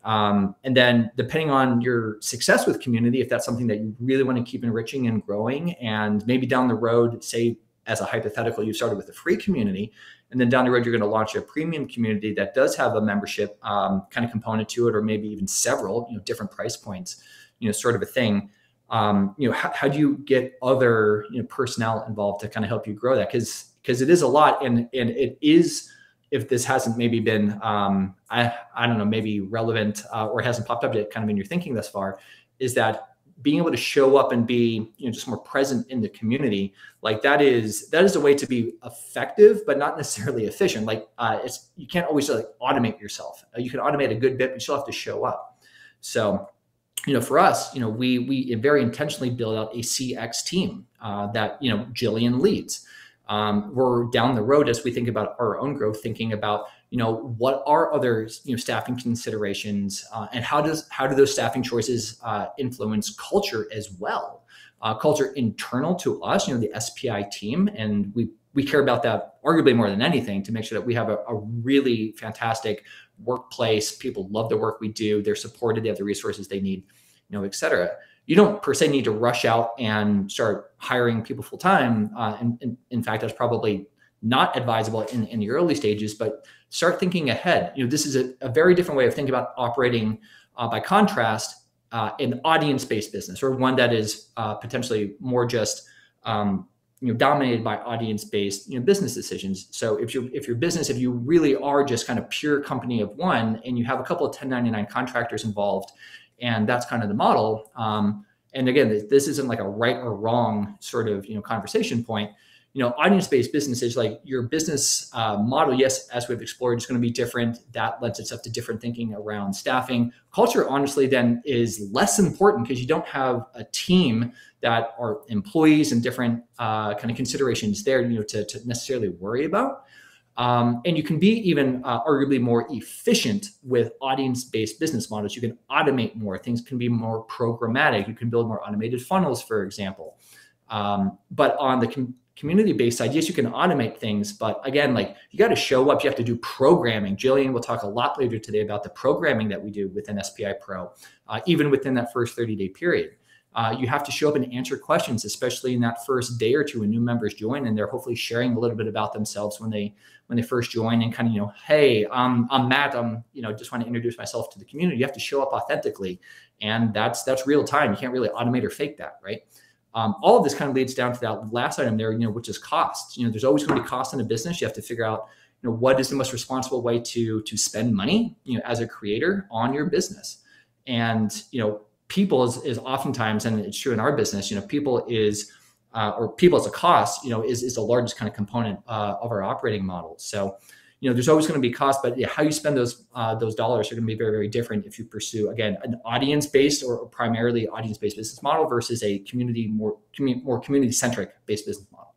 um, and then depending on your success with community if that's something that you really want to keep enriching and growing and maybe down the road say as a hypothetical you started with a free community and then down the road you're going to launch a premium community that does have a membership um, kind of component to it or maybe even several you know different price points you know sort of a thing um, you know, how, how, do you get other you know, personnel involved to kind of help you grow that? Because because it is a lot, and and it is if this hasn't maybe been um, I I don't know maybe relevant uh, or hasn't popped up yet, kind of in your thinking thus far, is that being able to show up and be you know just more present in the community like that is that is a way to be effective but not necessarily efficient. Like uh, it's you can't always like automate yourself. Uh, you can automate a good bit but you still have to show up. So you know, for us, you know, we we very intentionally build out a CX team uh, that you know Jillian leads. Um, we're down the road as we think about our own growth, thinking about you know what are other you know staffing considerations uh, and how does how do those staffing choices uh, influence culture as well? Uh, culture internal to us, you know, the SPI team, and we we care about that arguably more than anything to make sure that we have a, a really fantastic workplace. People love the work we do. They're supported. They have the resources they need, you know, et cetera. You don't per se need to rush out and start hiring people full time. Uh, and, in fact, that's probably not advisable in, in the early stages, but start thinking ahead. You know, this is a, a very different way of thinking about operating. Uh, by contrast, uh, an audience-based business or one that is uh, potentially more just um, you know dominated by audience based you know business decisions so if you if your business if you really are just kind of pure company of one and you have a couple of 1099 contractors involved and that's kind of the model. Um, and again this isn't like a right or wrong sort of you know conversation point. You know audience-based businesses like your business uh, model yes as we've explored is going to be different. That lends itself to different thinking around staffing. Culture honestly then is less important because you don't have a team that are employees and different uh, kind of considerations there you know to, to necessarily worry about um, and you can be even uh, arguably more efficient with audience-based business models. You can automate more. Things can be more programmatic. You can build more automated funnels for example. Um, but on the com- community based side, yes, you can automate things, but again, like you got to show up, you have to do programming. Jillian will talk a lot later today about the programming that we do within SPI Pro, uh, even within that first 30 day period. Uh, you have to show up and answer questions, especially in that first day or two when new members join, and they're hopefully sharing a little bit about themselves when they when they first join, and kind of you know, hey, um, I'm Matt. I'm you know just want to introduce myself to the community. You have to show up authentically, and that's that's real time. You can't really automate or fake that, right? Um, all of this kind of leads down to that last item there, you know, which is costs. You know, there's always going to be cost in a business. You have to figure out, you know, what is the most responsible way to to spend money, you know, as a creator on your business. And you know, people is, is oftentimes, and it's true in our business, you know, people is uh, or people as a cost, you know, is is the largest kind of component uh, of our operating model. So you know, there's always going to be cost, but yeah, how you spend those uh, those dollars are going to be very, very different if you pursue again an audience based or primarily audience based business model versus a community more commu- more community centric based business model.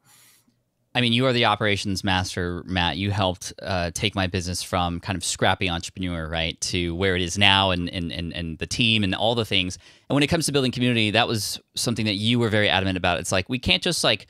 I mean, you are the operations master, Matt. You helped uh, take my business from kind of scrappy entrepreneur, right, to where it is now, and, and and and the team and all the things. And when it comes to building community, that was something that you were very adamant about. It's like we can't just like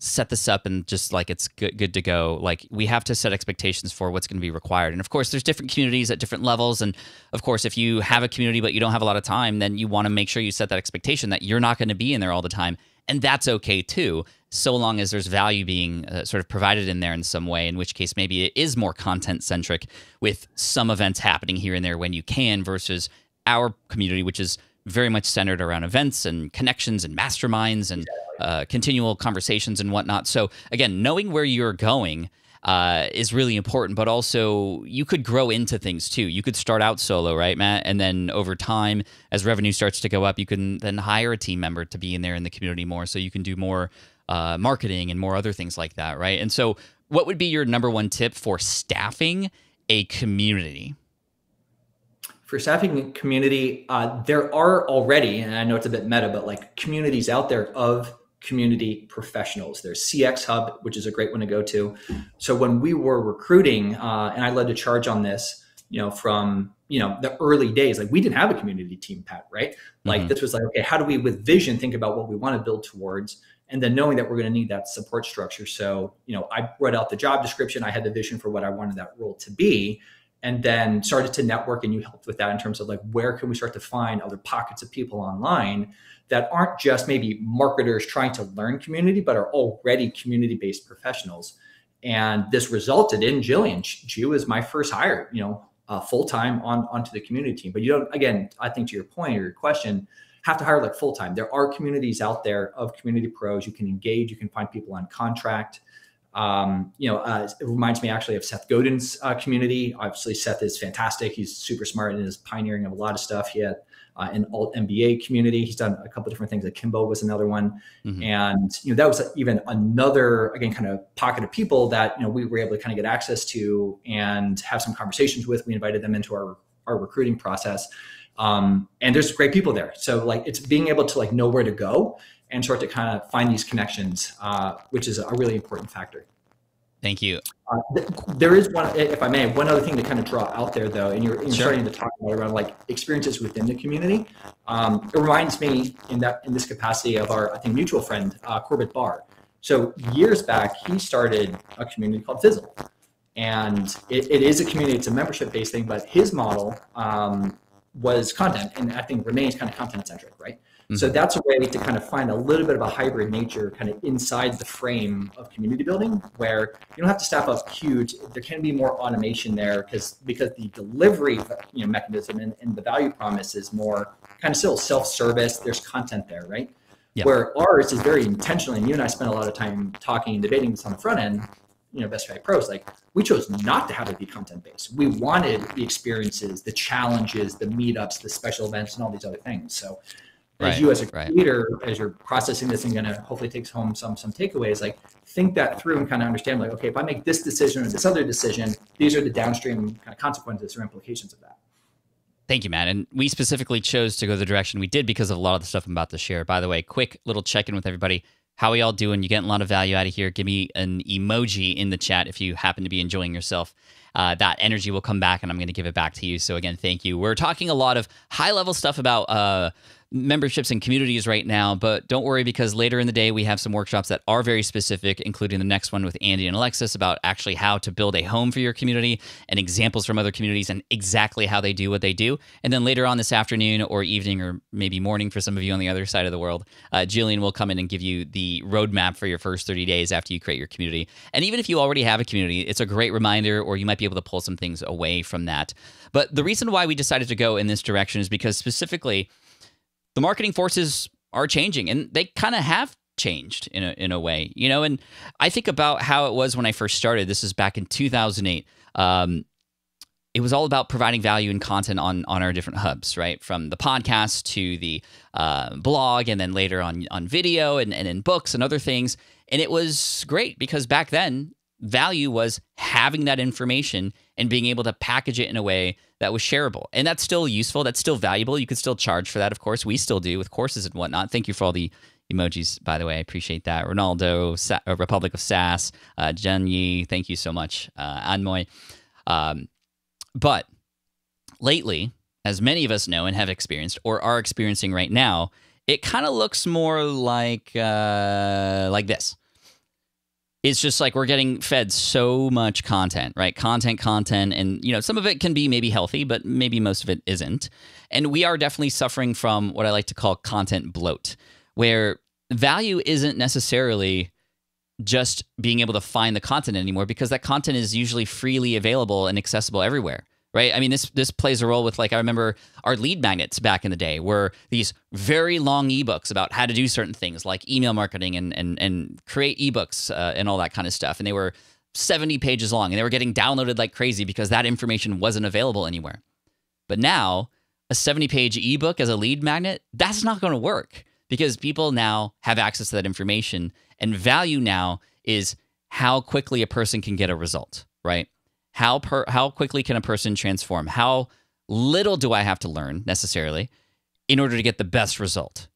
set this up and just like it's good, good to go. Like we have to set expectations for what's going to be required. And of course, there's different communities at different levels. And of course, if you have a community but you don't have a lot of time, then you want to make sure you set that expectation that you're not going to be in there all the time. And that's okay too, so long as there's value being uh, sort of provided in there in some way, in which case maybe it is more content centric with some events happening here and there when you can versus our community, which is very much centered around events and connections and masterminds and uh, continual conversations and whatnot. So again, knowing where you're going uh, is really important, but also you could grow into things too. You could start out solo, right, Matt? And then over time, as revenue starts to go up, you can then hire a team member to be in there in the community more so you can do more uh, marketing and more other things like that, right? And so, what would be your number one tip for staffing a community? for staffing a community, uh, there are already, and I know it's a bit meta, but like communities out there of community professionals. There's CMX Hub, which is a great one to go to. So when we were recruiting, uh, and I led a charge on this, you know, from you know the early days, like we didn't have a community team, Pat, right? Like mm-hmm. this was like, okay, how do we, with vision, think about what we want to build towards, and then knowing that we're going to need that support structure. So you know, I wrote out the job description. I had the vision for what I wanted that role to be and then started to network and you helped with that in terms of like where can we start to find other pockets of people online that aren't just maybe marketers trying to learn community but are already community based professionals and this resulted in jillian she was my first hire you know uh, full time on onto the community team but you don't again i think to your point or your question have to hire like full time there are communities out there of community pros you can engage you can find people on contract um, you know, uh, it reminds me actually of Seth Godin's uh, community. Obviously, Seth is fantastic. He's super smart and is pioneering of a lot of stuff. He had uh, an alt MBA community. He's done a couple different things. Like Kimbo was another one, mm-hmm. and you know that was even another again kind of pocket of people that you know we were able to kind of get access to and have some conversations with. We invited them into our our recruiting process, um, and there's great people there. So like it's being able to like know where to go and start to kind of find these connections, uh, which is a really important factor. Thank you. Uh, th- there is one, if I may, one other thing to kind of draw out there, though, and you're, you're sure. starting to talk about around like experiences within the community. Um, it reminds me in that in this capacity of our, I think, mutual friend uh, Corbett Barr. So years back, he started a community called Fizzle, and it, it is a community. It's a membership based thing, but his model um, was content, and I think remains kind of content centric, right? Mm-hmm. So that's a way to kind of find a little bit of a hybrid nature kind of inside the frame of community building where you don't have to staff up huge. There can be more automation there because because the delivery you know mechanism and, and the value promise is more kind of still self-service. There's content there, right? Where ours is very intentionally, and you and I spent a lot of time talking and debating this on the front end, you know, Best Fit Pros, like we chose not to have it be content based. We wanted the experiences, the challenges, the meetups, the special events, and all these other things. So as you as a creator right. as you're processing this and going to hopefully takes home some some takeaways like think that through and kind of understand like okay if i make this decision or this other decision these are the downstream kind of consequences or implications of that Thank you, Matt. And we specifically chose to go the direction we did because of a lot of the stuff I'm about to share. By the way, quick little check in with everybody. How are y'all doing? You getting a lot of value out of here? Give me an emoji in the chat if you happen to be enjoying yourself. Uh, that energy will come back and I'm going to give it back to you. So, again, thank you. We're talking a lot of high level stuff about uh, memberships and communities right now, but don't worry because later in the day we have some workshops that are very specific, including the next one with Andy and Alexis about actually how to build a home for your community and examples from other communities and exactly how they do what they do. And then later on this afternoon or evening or maybe morning for some of you on the other side of the world, uh, Jillian will come in and give you the roadmap for your first 30 days after you create your community. And even if you already have a community, it's a great reminder, or you might be able to pull some things away from that. But the reason why we decided to go in this direction is because specifically, the marketing forces are changing and they kind of have changed in a, in a way, you know, and I think about how it was when I first started. This is back in 2008. Um, it was all about providing value and content on on our different hubs, right? From the podcast to the uh, blog, and then later on on video and, and in books and other things. And it was great because back then value was having that information and being able to package it in a way that was shareable. And that's still useful. That's still valuable. You could still charge for that, of course. We still do with courses and whatnot. Thank you for all the emojis, by the way. I appreciate that. Ronaldo, Sa- uh, Republic of SAS, uh, Jen Yi, thank you so much. Uh, Anmoy. Um, but lately, as many of us know and have experienced or are experiencing right now, it kind of looks more like uh, like this it's just like we're getting fed so much content, right? Content, content, and you know, some of it can be maybe healthy, but maybe most of it isn't. And we are definitely suffering from what I like to call content bloat, where value isn't necessarily just being able to find the content anymore because that content is usually freely available and accessible everywhere right? I mean, this this plays a role with like I remember our lead magnets back in the day were these very long ebooks about how to do certain things like email marketing and and and create ebooks uh, and all that kind of stuff, and they were 70 pages long and they were getting downloaded like crazy because that information wasn't available anywhere. But now, a 70 page ebook as a lead magnet, that's not going to work because people now have access to that information and value now is how quickly a person can get a result, right? How per, how quickly can a person transform? How little do I have to learn necessarily in order to get the best result,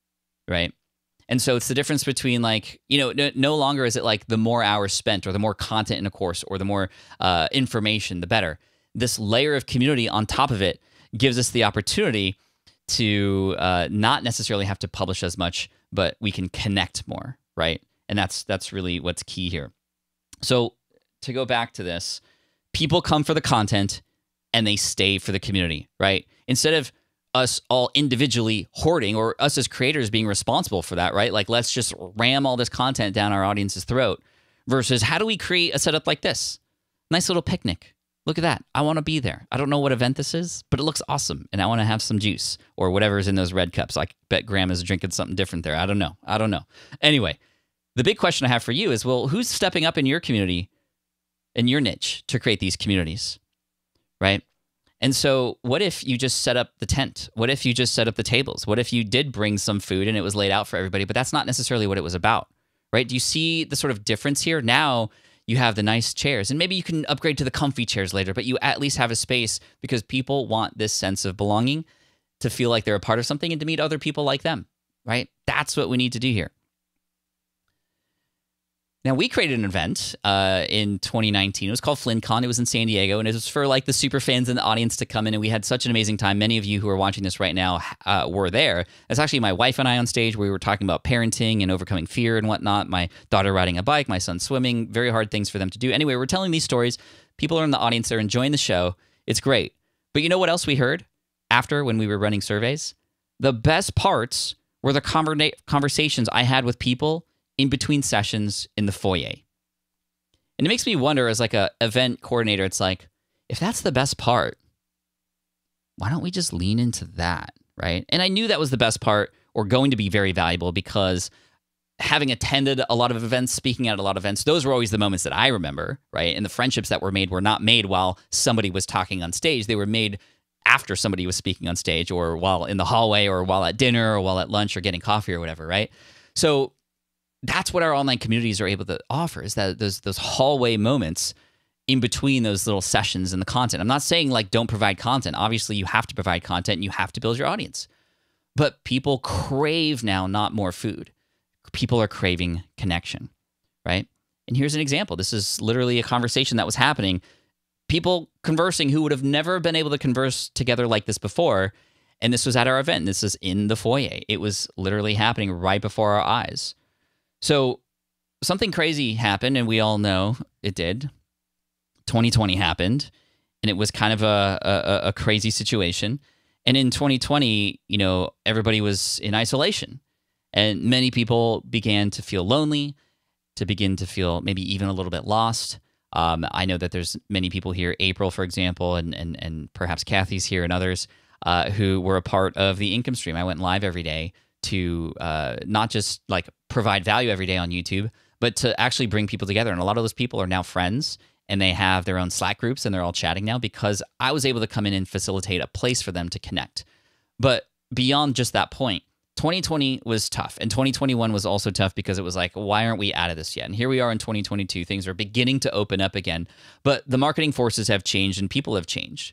right? And so it's the difference between like, you know, no, no longer is it like the more hours spent or the more content in a course or the more uh, information, the better. This layer of community on top of it gives us the opportunity to uh, not necessarily have to publish as much, but we can connect more, right? And that's that's really what's key here. So to go back to this, people come for the content and they stay for the community, right? Instead of us all individually hoarding or us as creators being responsible for that, right? Like, let's just ram all this content down our audience's throat versus how do we create a setup like this? Nice little picnic. Look at that. I want to be there. I don't know what event this is, but it looks awesome. And I want to have some juice or whatever's in those red cups. I bet Graham is drinking something different there. I don't know. I don't know. Anyway, the big question I have for you is well, who's stepping up in your community, in your niche to create these communities? Right? And so, what if you just set up the tent? What if you just set up the tables? What if you did bring some food and it was laid out for everybody, but that's not necessarily what it was about, right? Do you see the sort of difference here? Now you have the nice chairs, and maybe you can upgrade to the comfy chairs later, but you at least have a space because people want this sense of belonging to feel like they're a part of something and to meet other people like them, right? That's what we need to do here. Now we created an event uh, in 2019. It was called FlynnCon. It was in San Diego, and it was for like the super fans in the audience to come in. And we had such an amazing time. Many of you who are watching this right now uh, were there. It's actually my wife and I on stage. We were talking about parenting and overcoming fear and whatnot. My daughter riding a bike, my son swimming. Very hard things for them to do. Anyway, we're telling these stories. People are in the audience. They're enjoying the show. It's great. But you know what else we heard after when we were running surveys? The best parts were the conversations I had with people in between sessions in the foyer. And it makes me wonder as like a event coordinator, it's like, if that's the best part, why don't we just lean into that? Right. And I knew that was the best part or going to be very valuable because having attended a lot of events, speaking at a lot of events, those were always the moments that I remember, right? And the friendships that were made were not made while somebody was talking on stage. They were made after somebody was speaking on stage or while in the hallway or while at dinner or while at lunch or getting coffee or whatever, right? So that's what our online communities are able to offer is that those those hallway moments in between those little sessions and the content. I'm not saying like don't provide content. Obviously, you have to provide content and you have to build your audience. But people crave now not more food. People are craving connection, right? And here's an example. This is literally a conversation that was happening. People conversing who would have never been able to converse together like this before. And this was at our event. This is in the foyer. It was literally happening right before our eyes. So something crazy happened, and we all know it did. 2020 happened, and it was kind of a, a, a crazy situation. And in 2020, you know, everybody was in isolation, and many people began to feel lonely, to begin to feel maybe even a little bit lost. Um, I know that there's many people here, April, for example, and and and perhaps Kathy's here and others uh, who were a part of the income stream. I went live every day to uh, not just like provide value every day on YouTube, but to actually bring people together. And a lot of those people are now friends and they have their own Slack groups and they're all chatting now because I was able to come in and facilitate a place for them to connect. But beyond just that point, 2020 was tough and 2021 was also tough because it was like why aren't we out of this yet and here we are in 2022 things are beginning to open up again but the marketing forces have changed and people have changed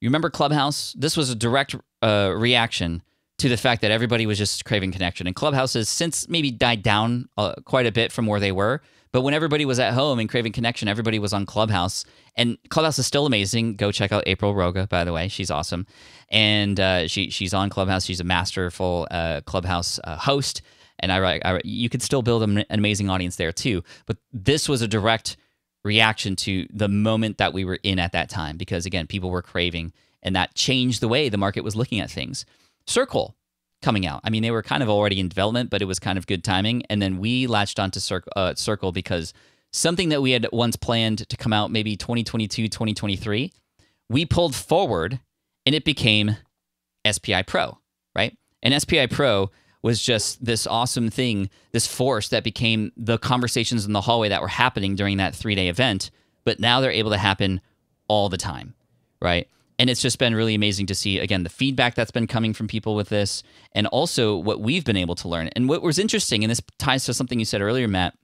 you remember clubhouse this was a direct uh, reaction to the fact that everybody was just craving connection. And Clubhouse has since maybe died down uh, quite a bit from where they were. But when everybody was at home and craving connection, everybody was on Clubhouse. And Clubhouse is still amazing. Go check out April Roga, by the way. She's awesome. And uh, she she's on Clubhouse. She's a masterful uh, Clubhouse uh, host. And I, I, you could still build an amazing audience there too. But this was a direct reaction to the moment that we were in at that time because, again, people were craving. And that changed the way the market was looking at things. Circle coming out. I mean, they were kind of already in development, but it was kind of good timing. And then we latched onto Cir- uh, Circle because something that we had once planned to come out maybe 2022, 2023, we pulled forward and it became SPI Pro, right? And SPI Pro was just this awesome thing, this force that became the conversations in the hallway that were happening during that three day event. But now they're able to happen all the time, right? And it's just been really amazing to see again the feedback that's been coming from people with this and also what we've been able to learn and what was interesting and this ties to something you said earlier matt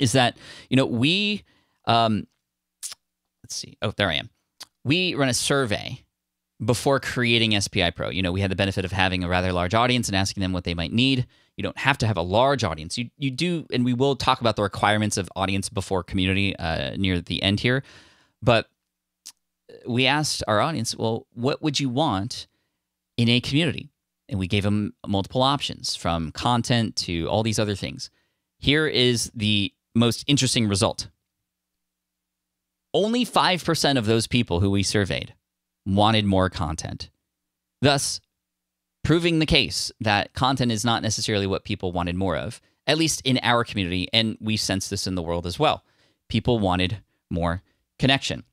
is that you know we um let's see oh there i am we run a survey before creating SPI Pro. You know, we had the benefit of having a rather large audience and asking them what they might need. You don't have to have a large audience. You you do, and we will talk about the requirements of audience before community uh, near the end here. But we asked our audience, well, what would you want in a community? And we gave them multiple options from content to all these other things. Here is the most interesting result. Only 5% of those people who we surveyed wanted more content. Thus, proving the case that content is not necessarily what people wanted more of, at least in our community. And we sense this in the world as well. People wanted more connection.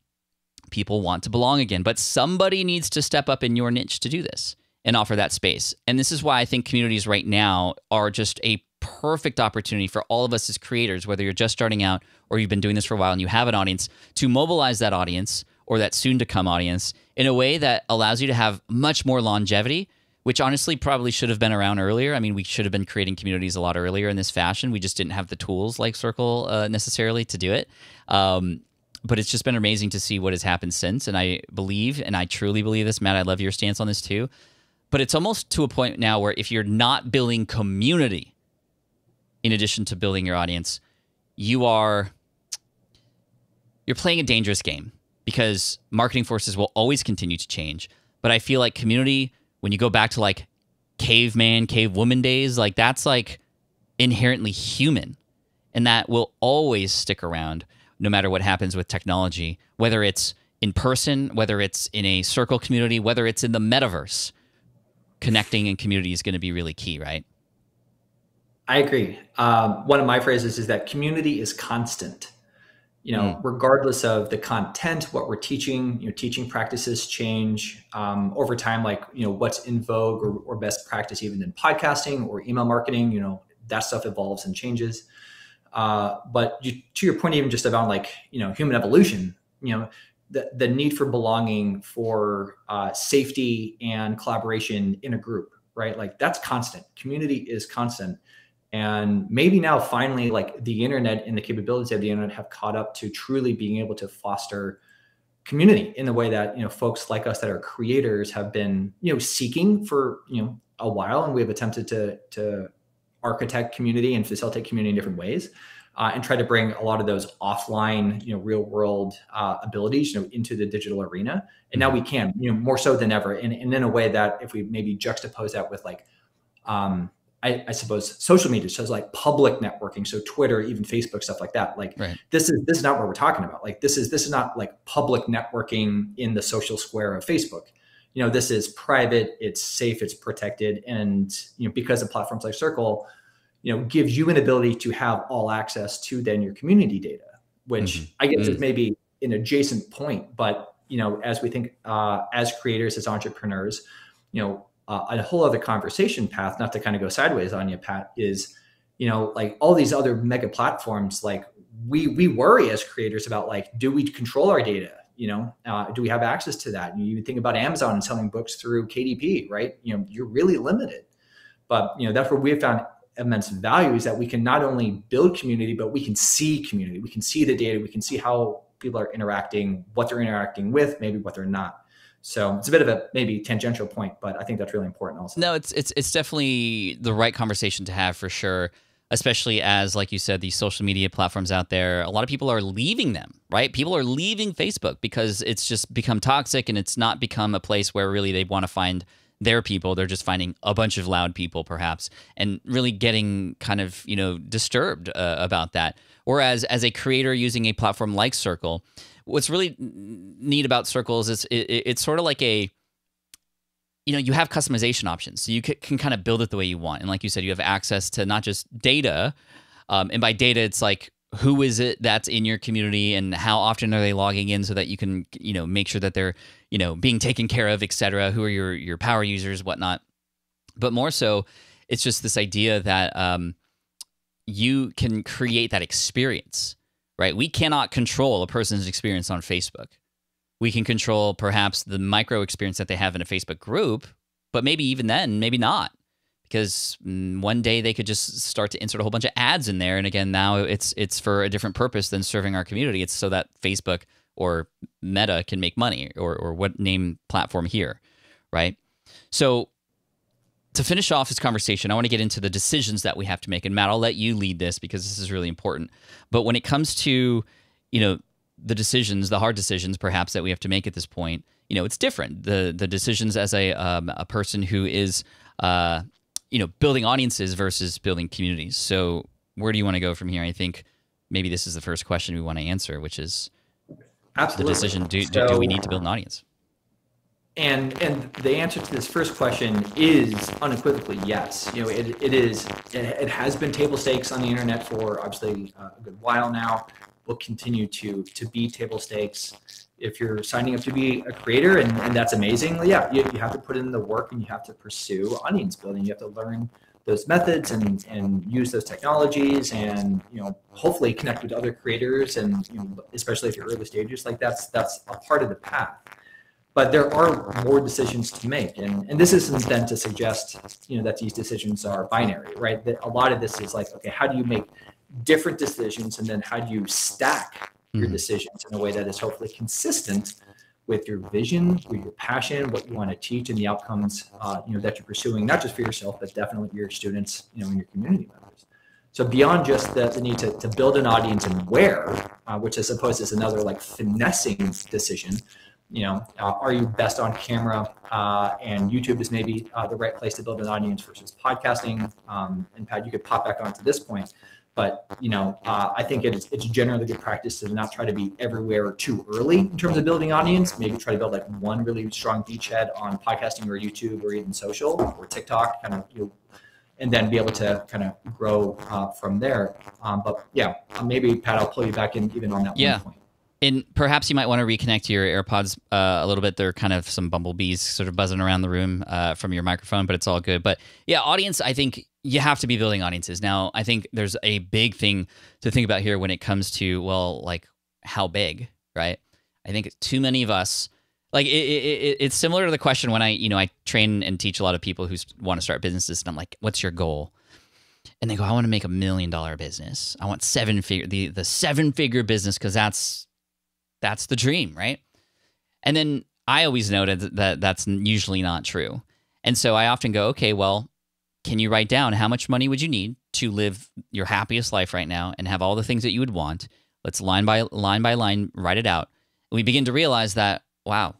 People want to belong again, but somebody needs to step up in your niche to do this and offer that space. And this is why I think communities right now are just a perfect opportunity for all of us as creators, whether you're just starting out or you've been doing this for a while and you have an audience, to mobilize that audience or that soon to come audience in a way that allows you to have much more longevity, which honestly probably should have been around earlier. I mean, we should have been creating communities a lot earlier in this fashion. We just didn't have the tools like Circle uh, necessarily to do it. Um, but it's just been amazing to see what has happened since. And I believe, and I truly believe this, Matt, I love your stance on this too. But it's almost to a point now where if you're not building community in addition to building your audience, you are you're playing a dangerous game because marketing forces will always continue to change. But I feel like community, when you go back to like caveman, cavewoman days, like that's like inherently human. And that will always stick around no matter what happens with technology, whether it's in person, whether it's in a circle community, whether it's in the metaverse. Connecting and community is going to be really key, right? I agree. Um, one of my phrases is that community is constant. You know, mm. regardless of the content, what we're teaching, you know, teaching practices change um, over time. Like, you know, what's in vogue or, or best practice, even in podcasting or email marketing. You know, that stuff evolves and changes. Uh, but you, to your point, even just about like you know human evolution, you know the the need for belonging, for uh, safety and collaboration in a group, right? Like that's constant. Community is constant, and maybe now finally, like the internet and the capabilities of the internet have caught up to truly being able to foster community in the way that you know folks like us that are creators have been you know seeking for you know a while, and we have attempted to to architect community and facilitate community in different ways. Uh, and try to bring a lot of those offline, you know, real world uh, abilities, you know, into the digital arena. And now we can, you know, more so than ever, and, and in a way that if we maybe juxtapose that with like, um, I, I, suppose social media, so like public networking, so Twitter, even Facebook, stuff like that. Like right. this is this is not what we're talking about. Like this is this is not like public networking in the social square of Facebook you know this is private it's safe it's protected and you know because of platforms like circle you know gives you an ability to have all access to then your community data which mm-hmm. i guess mm-hmm. is maybe an adjacent point but you know as we think uh, as creators as entrepreneurs you know uh, a whole other conversation path not to kind of go sideways on you pat is you know like all these other mega platforms like we we worry as creators about like do we control our data you know uh, do we have access to that? You think about amazon and selling books through kdp right? You know you're really limited. But you know that's where we have found immense value is that we can not only build community but we can see community. We can see the data. We can see how people are interacting what they're interacting with maybe what they're not. So it's a bit of a maybe tangential point but i think that's really important also. No it's it's it's definitely the right conversation to have for sure especially as like you said these social media platforms out there a lot of people are leaving them right? People are leaving facebook because it's just become toxic and it's not become a place where really they want to find their people. They're just finding a bunch of loud people perhaps and really getting kind of you know disturbed uh, about that. Whereas as a creator using a platform like circle what's really neat about circles is it, it, it's sort of like a you know you have customization options. So you can, can, kind of build it the way you want. And like you said you have access to not just data um, and by data it's like who is it that's in your community and how often are they logging in so that you can you know make sure that they're you know being taken care of etc who are your your power users whatnot. But more so it's just this idea that um, you can create that experience right? We cannot control a person's experience on facebook we can control perhaps the micro experience that they have in a Facebook group, but maybe even then, maybe not. Because mm, one day they could just start to insert a whole bunch of ads in there, and again, now it's it's for a different purpose than serving our community. It's so that Facebook or Meta can make money or or what name platform here, right? So to finish off this conversation, I want to get into the decisions that we have to make. And Matt, I'll let you lead this because this is really important. But when it comes to, you know, the decisions, the hard decisions perhaps that we have to make at this point, you know, it's different. The the decisions as a um, a person who is uh, you know, building audiences versus building communities. So where do you want to go from here? I think maybe this is the first question we want to answer, which is Absolutely. the decision do, do, do we need to build an audience? And and the answer to this first question is unequivocally yes. You know, it, it is it, it has been table stakes on the internet for obviously uh, a good while now. Will continue to to be table stakes. If you're signing up to be a creator and, and that's amazing, yeah, you, you have to put in the work and you have to pursue audience building. You have to learn those methods and and use those technologies and you know hopefully connect with other creators and you know, especially if you're early stages like that's that's a part of the path but there are more decisions to make and, and this isn't then to suggest you know that these decisions are binary right that a lot of this is like okay how do you make different decisions and then how do you stack your mm-hmm. decisions in a way that is hopefully consistent with your vision with your passion what you want to teach and the outcomes uh, you know that you're pursuing not just for yourself but definitely your students you know and your community members so beyond just the, the need to, to build an audience and where uh, which i suppose is another like finessing decision you know, uh, are you best on camera? Uh, and YouTube is maybe uh, the right place to build an audience versus podcasting. Um, and Pat, you could pop back onto this point, but you know, uh, I think it's it's generally good practice to not try to be everywhere too early in terms of building audience. Maybe try to build like one really strong beachhead on podcasting or YouTube or even social or TikTok, kind of you. Know, And then be able to kind of grow uh, from there. Um, but yeah, maybe Pat, I'll pull you back in even on that yeah. one point and perhaps you might want to reconnect to your AirPods uh, a little bit. They're kind of some bumblebees sort of buzzing around the room uh, from your microphone, but it's all good. But yeah, audience, I think you have to be building audiences. Now, I think there's a big thing to think about here when it comes to, well, like how big, right? I think too many of us, like it, it, it, it's similar to the question when I, you know, I train and teach a lot of people who want to start businesses, and I'm like, what's your goal? And they go, I want to make a million dollar business. I want seven figure the the seven figure business because that's that's the dream, right? And then I always noted that that's usually not true. And so I often go, okay, well, can you write down how much money would you need to live your happiest life right now and have all the things that you would want? Let's line by line by line write it out. We begin to realize that, wow,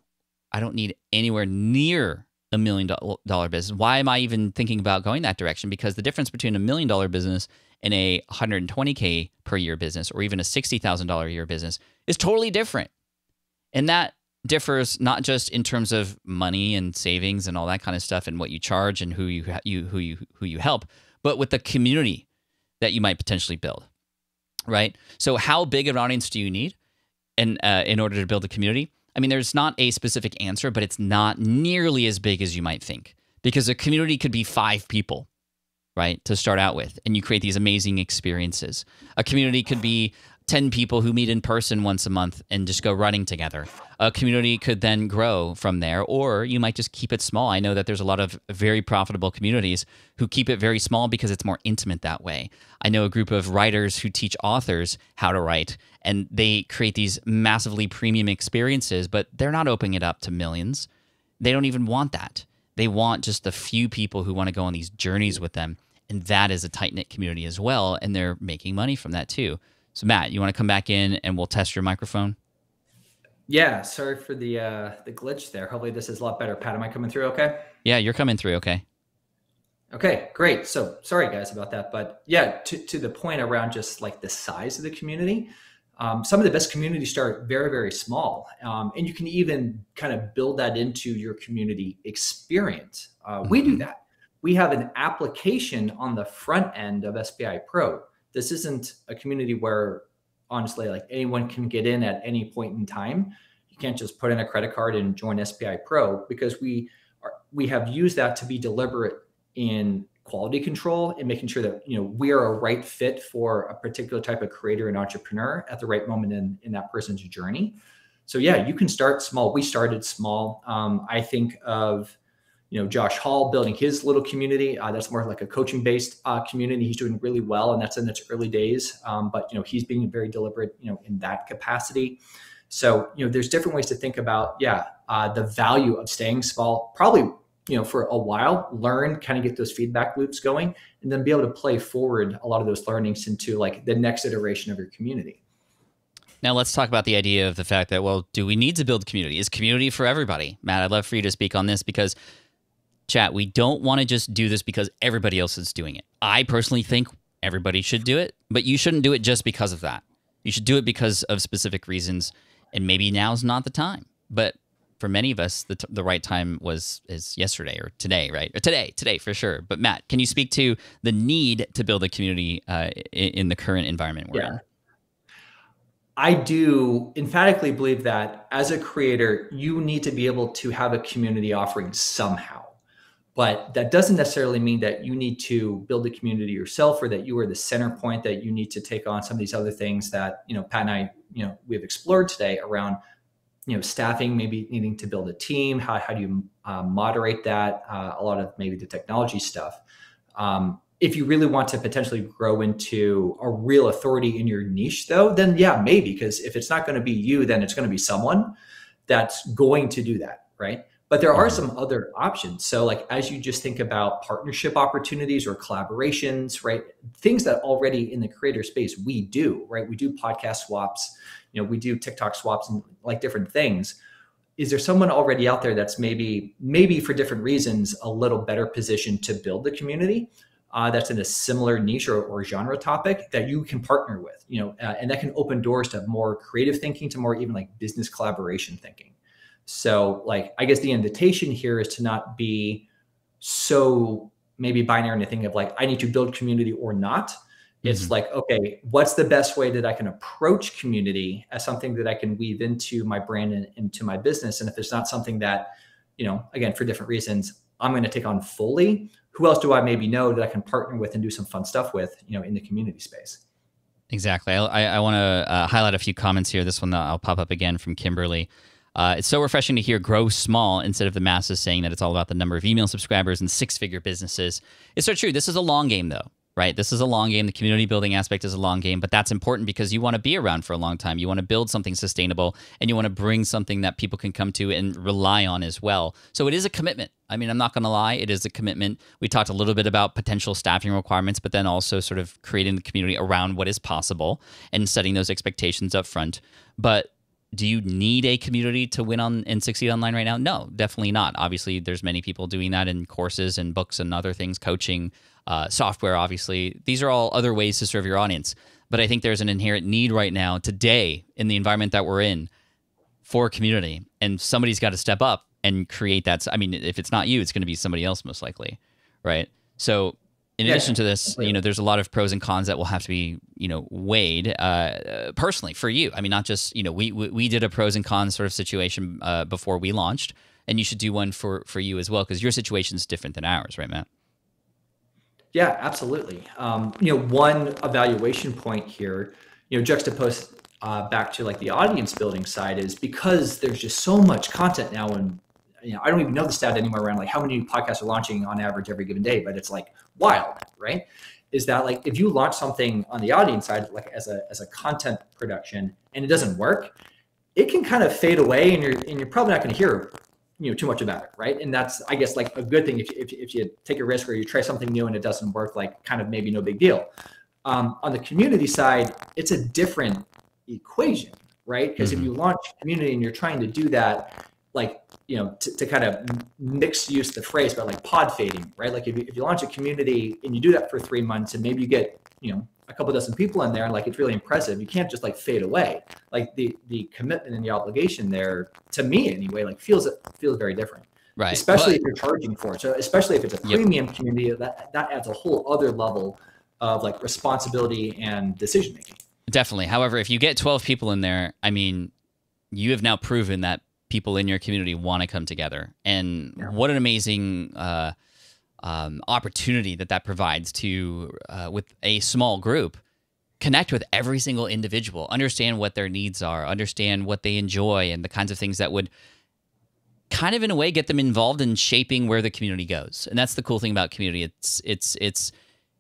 I don't need anywhere near a million dollar business. Why am I even thinking about going that direction? Because the difference between a million dollar business and a 120K per year business or even a $60,000 a year business is totally different. And that differs not just in terms of money and savings and all that kind of stuff and what you charge and who you, you who you who you help, but with the community that you might potentially build. Right? So how big of an audience do you need in uh, in order to build a community? I mean, there's not a specific answer, but it's not nearly as big as you might think because a community could be 5 people right, to start out with. And you create these amazing experiences. A community could be 10 people who meet in person once a month and just go running together. A community could then grow from there, or you might just keep it small. I know that there's a lot of very profitable communities who keep it very small because it's more intimate that way. I know a group of writers who teach authors how to write, and they create these massively premium experiences, but they're not opening it up to millions. They don't even want that. They want just the few people who want to go on these journeys with them and that is a tight knit community as well, and they're making money from that too. So Matt, you want to come back in and we'll test your microphone? Yeah, sorry for the uh, the glitch there. Hopefully this is a lot better. Pat, am I coming through okay? Yeah, you're coming through okay. Okay, great. So sorry guys about that, but yeah, to to the point around just like the size of the community. Um, some of the best communities start very very small, um, and you can even kind of build that into your community experience. Uh, mm-hmm. We do mm-hmm. that we have an application on the front end of SPI Pro. This isn't a community where honestly like anyone can get in at any point in time. You can't just put in a credit card and join SPI Pro because we are we have used that to be deliberate in quality control and making sure that you know we are a right fit for a particular type of creator and entrepreneur at the right moment in, in that person's journey. So yeah, you can start small. We started small. Um, I think of you know Josh Hall building his little community. Uh, that's more like a coaching based uh, community. He's doing really well, and that's in its early days. Um, but you know he's being very deliberate, you know, in that capacity. So, you know, there's different ways to think about, yeah, uh, the value of staying small, probably, you know, for a while, learn, kind of get those feedback loops going, and then be able to play forward a lot of those learnings into like the next iteration of your community. Now let's talk about the idea of the fact that, well, do we need to build community? Is community for everybody? Matt, I'd love for you to speak on this because chat, we don't want to just do this because everybody else is doing it. I personally think everybody should do it, but you shouldn't do it just because of that. You should do it because of specific reasons, and maybe now's not the time. But for many of us, the, t- the right time was is yesterday or today, right? Or today, today for sure. But Matt, can you speak to the need to build a community uh, in, in, the current environment we're yeah. in? I do emphatically believe that as a creator, you need to be able to have a community offering somehow. But that doesn't necessarily mean that you need to build a community yourself or that you are the center point that you need to take on some of these other things that, you know, Pat and I, you know, we have explored today around, you know, staffing, maybe needing to build a team. How, how do you uh, moderate that? Uh, a lot of maybe the technology stuff. Um, if you really want to potentially grow into a real authority in your niche though then yeah maybe because if it's not going to be you then it's going to be someone that's going to do that right but there are some other options. So like as you just think about partnership opportunities or collaborations right things that already in the creator space we do right? We do podcast swaps you know we do tiktok swaps and like different things. Is there someone already out there that's maybe maybe for different reasons a little better positioned to build the community uh, that's in a similar niche or, or, genre topic that you can partner with, you know, uh, and that can open doors to more creative thinking, to more even like business collaboration thinking. So, like, I guess the invitation here is to not be so maybe binary in a thing of like, I need to build community or not. It's mm-hmm. like, okay, what's the best way that I can approach community as something that I can weave into my brand and into my business? And if it's not something that, you know, again, for different reasons, I'm going to take on fully, who else do I maybe know that I can partner with and do some fun stuff with, you know, in the community space? Exactly. I, I want to uh, highlight a few comments here. This one that I'll pop up again from Kimberly. Uh, it's so refreshing to hear grow small instead of the masses saying that it's all about the number of email subscribers and six figure businesses. It's so true. This is a long game, though right? This is a long game. The community building aspect is a long game, but that's important because you want to be around for a long time. You want to build something sustainable and you want to bring something that people can come to and rely on as well. So it is a commitment. I mean, I'm not going to lie, it is a commitment. We talked a little bit about potential staffing requirements, but then also sort of creating the community around what is possible and setting those expectations up front. But do you need a community to win on and succeed online right now? No, definitely not. Obviously, there's many people doing that in courses and books and other things, coaching, uh, software, obviously. These are all other ways to serve your audience. But I think there's an inherent need right now, today, in the environment that we're in, for community. And somebody's got to step up and create that. I mean, if it's not you, it's going to be somebody else, most likely. Right. So, in yeah, addition to this, you know, there's a lot of pros and cons that will have to be, you know, weighed uh, personally for you. I mean, not just, you know, we, we, we did a pros and cons sort of situation uh, before we launched, and you should do one for for you as well because your situation is different than ours, right, Matt? Yeah, absolutely. Um, you know, one evaluation point here, you know, juxtaposed uh, back to like the audience building side is because there's just so much content now and you know, I don't even know the stat anymore around like how many podcasts are launching on average every given day, but it's like wild, right? Is that like if you launch something on the audience side, like as a as a content production, and it doesn't work, it can kind of fade away, and you're and you're probably not going to hear you know too much about it right and that's i guess like a good thing if, if, if you take a risk or you try something new and it doesn't work like kind of maybe no big deal um, on the community side it's a different equation right because mm-hmm. if you launch community and you're trying to do that like you know to, to kind of mix use the phrase but like pod fading right? Like if you, if you launch a community and you do that for three months and maybe you get you know a couple dozen people in there and like it's really impressive. You can't just like fade away. Like the the commitment and the obligation there to me anyway like feels it feels very different. Right. Especially but, if you're charging for it. So especially if it's a premium yep. community that that adds a whole other level of like responsibility and decision making. Definitely. However if you get 12 people in there i mean you have now proven that people in your community want to come together. And yeah. what an amazing uh, um, opportunity that that provides to uh, with a small group. Connect with every single individual. Understand what their needs are. Understand what they enjoy and the kinds of things that would kind of in a way get them involved in shaping where the community goes. And that's the cool thing about community. It's it's it's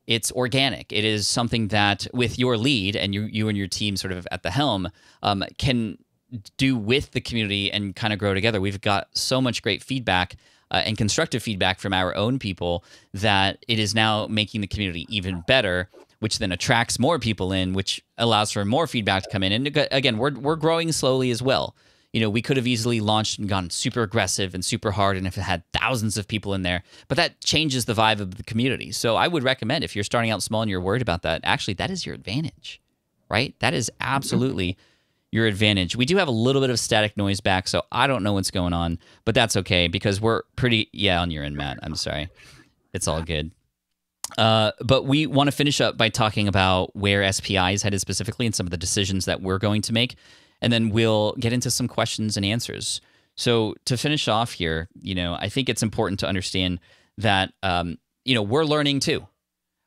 it's organic. It is something that with your lead and you you and your team sort of at the helm um, can do with the community and kind of grow together. We've got so much great feedback uh, and constructive feedback from our own people that it is now making the community even better, which then attracts more people in, which allows for more feedback to come in. And again, we're we're growing slowly as well. You know, we could have easily launched and gone super aggressive and super hard, and if it had thousands of people in there, but that changes the vibe of the community. So I would recommend if you're starting out small and you're worried about that, actually, that is your advantage, right? That is absolutely your advantage. We do have a little bit of static noise back, so I don't know what's going on, but that's okay because we're pretty yeah on your end, Matt. I'm sorry. It's all good. Uh, but we want to finish up by talking about where SPI is headed specifically and some of the decisions that we're going to make, and then we'll get into some questions and answers. So to finish off here, you know, I think it's important to understand that um, you know we're learning too.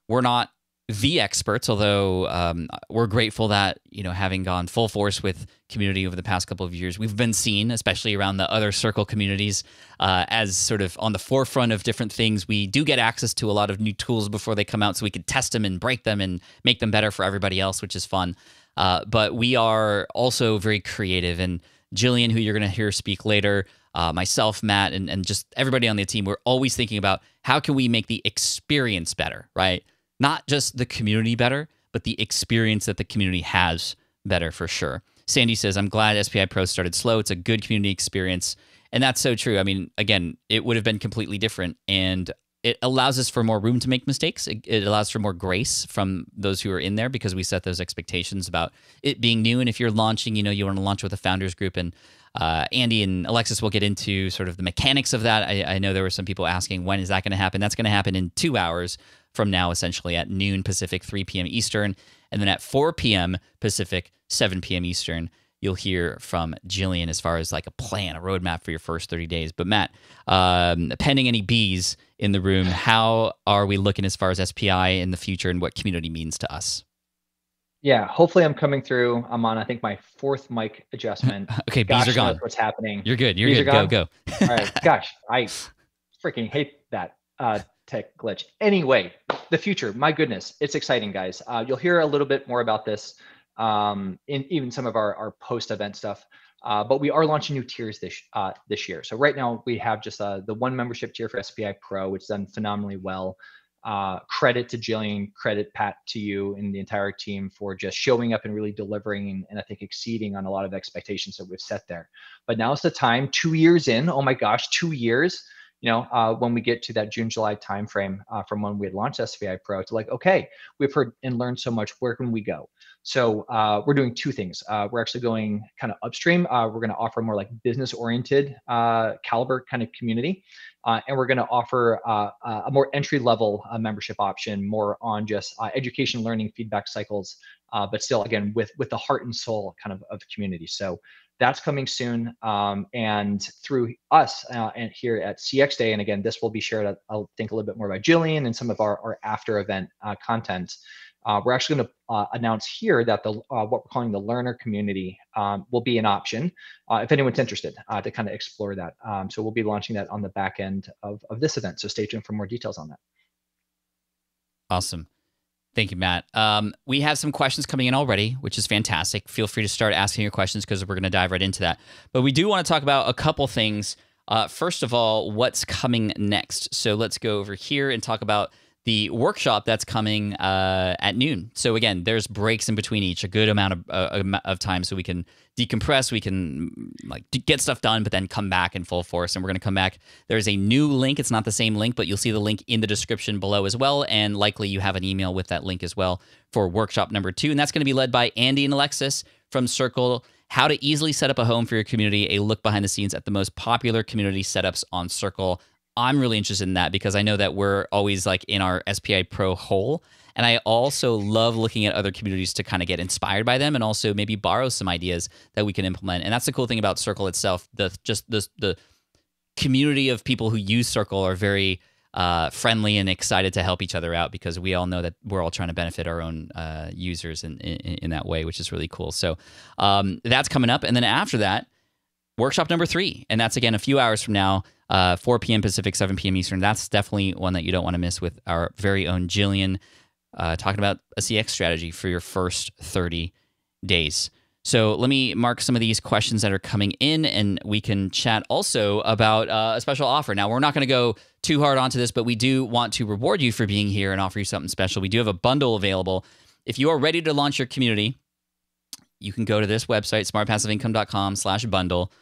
We're not the experts, although um, we're grateful that you know having gone full force with community over the past couple of years, we've been seen, especially around the other circle communities, uh, as sort of on the forefront of different things. We do get access to a lot of new tools before they come out, so we can test them and break them and make them better for everybody else, which is fun. Uh, but we are also very creative, and Jillian, who you're going to hear speak later, uh, myself, Matt, and, and just everybody on the team, we're always thinking about how can we make the experience better, right? Not just the community better, but the experience that the community has better for sure. Sandy says, I'm glad SPI Pro started slow. It's a good community experience. And that's so true. I mean, again, it would have been completely different. And it allows us for more room to make mistakes. It, allows for more grace from those who are in there because we set those expectations about it being new. And if you're launching, you know, you want to launch with a founders group. And uh, Andy and Alexis will get into sort of the mechanics of that. I, I know there were some people asking, when is that going to happen? That's going to happen in two hours from now, essentially at noon Pacific, 3 p.m. Eastern. And then at 4 p.m. Pacific, 7 p.m. Eastern, you'll hear from Jillian as far as like a plan, a roadmap for your first 30 days. But Matt, um, pending any bees in the room, how are we looking as far as SPI in the future and what community means to us? Yeah, hopefully I'm coming through. I'm on, I think, my fourth mic adjustment. [LAUGHS] okay, gosh, bees are gone. What's happening? You're good. You're bees good. Go, go. All right. [LAUGHS] Gosh, I freaking hate that. Uh, tech glitch. Anyway, the future, my goodness, it's exciting, guys. Uh, you'll hear a little bit more about this um, in even some of our, our post-event stuff. Uh, but we are launching new tiers this uh, this year. So right now we have just uh, the one membership tier for SPI Pro, which done phenomenally well. Uh, credit to Jillian, credit Pat to you and the entire team for just showing up and really delivering and, and I think exceeding on a lot of expectations that we've set there. But now is the time, two years in, oh my gosh, two years you know, uh, when we get to that June, July timeframe uh, from when we had launched SPI Pro, to like, okay, we've heard and learned so much. Where can we go? So uh, we're doing two things. Uh, we're actually going kind of upstream. Uh, we're going to offer more like business-oriented uh, caliber kind of community, and we're going to offer a more entry-level membership option, more on just education, learning, feedback cycles, but still, again, with with the heart and soul kind of of the community. So that's coming soon. Um, and through us uh, and here at CX Day, and again, this will be shared, I'll think a little bit more about Jillian and some of our, our after event uh, content. Uh, we're actually going to uh, announce here that the uh, what we're calling the learner community um, will be an option uh, if anyone's interested to kind of explore that. Um, so we'll be launching that on the back end of, of this event. So stay tuned for more details on that. Awesome. Thank you, Matt. Um, we have some questions coming in already, which is fantastic. Feel free to start asking your questions because we're going to dive right into that. But we do want to talk about a couple things. Uh, first of all, what's coming next? So let's go over here and talk about the workshop that's coming uh, at noon. So again, there's breaks in between each, a good amount of, uh, of time, so we can decompress, we can like get stuff done, but then come back in full force. And we're going to come back. There's a new link. It's not the same link, but you'll see the link in the description below as well, and likely you have an email with that link as well for workshop number two, and that's going to be led by Andy and Alexis from Circle. How to easily set up a home for your community, a look behind the scenes at the most popular community setups on Circle I'm really interested in that because I know that we're always like in our SPI Pro hole. And I also love looking at other communities to kind of get inspired by them and also maybe borrow some ideas that we can implement. And that's the cool thing about Circle itself. The just the the community of people who use Circle are very uh, friendly and excited to help each other out because we all know that we're all trying to benefit our own uh, users in, in, in that way, which is really cool. So um, that's coming up, and then after that, workshop number three, and that's again a few hours from now uh, 4 p.m. Pacific, 7 p.m. Eastern. That's definitely one that you don't want to miss with our very own Jillian uh, talking about a CX strategy for your first 30 days. So let me mark some of these questions that are coming in, and we can chat also about uh, a special offer. Now, we're not going to go too hard onto this, but we do want to reward you for being here and offer you something special. We do have a bundle available. If you are ready to launch your community, you can go to this website, smartpassiveincome.com slash bundle.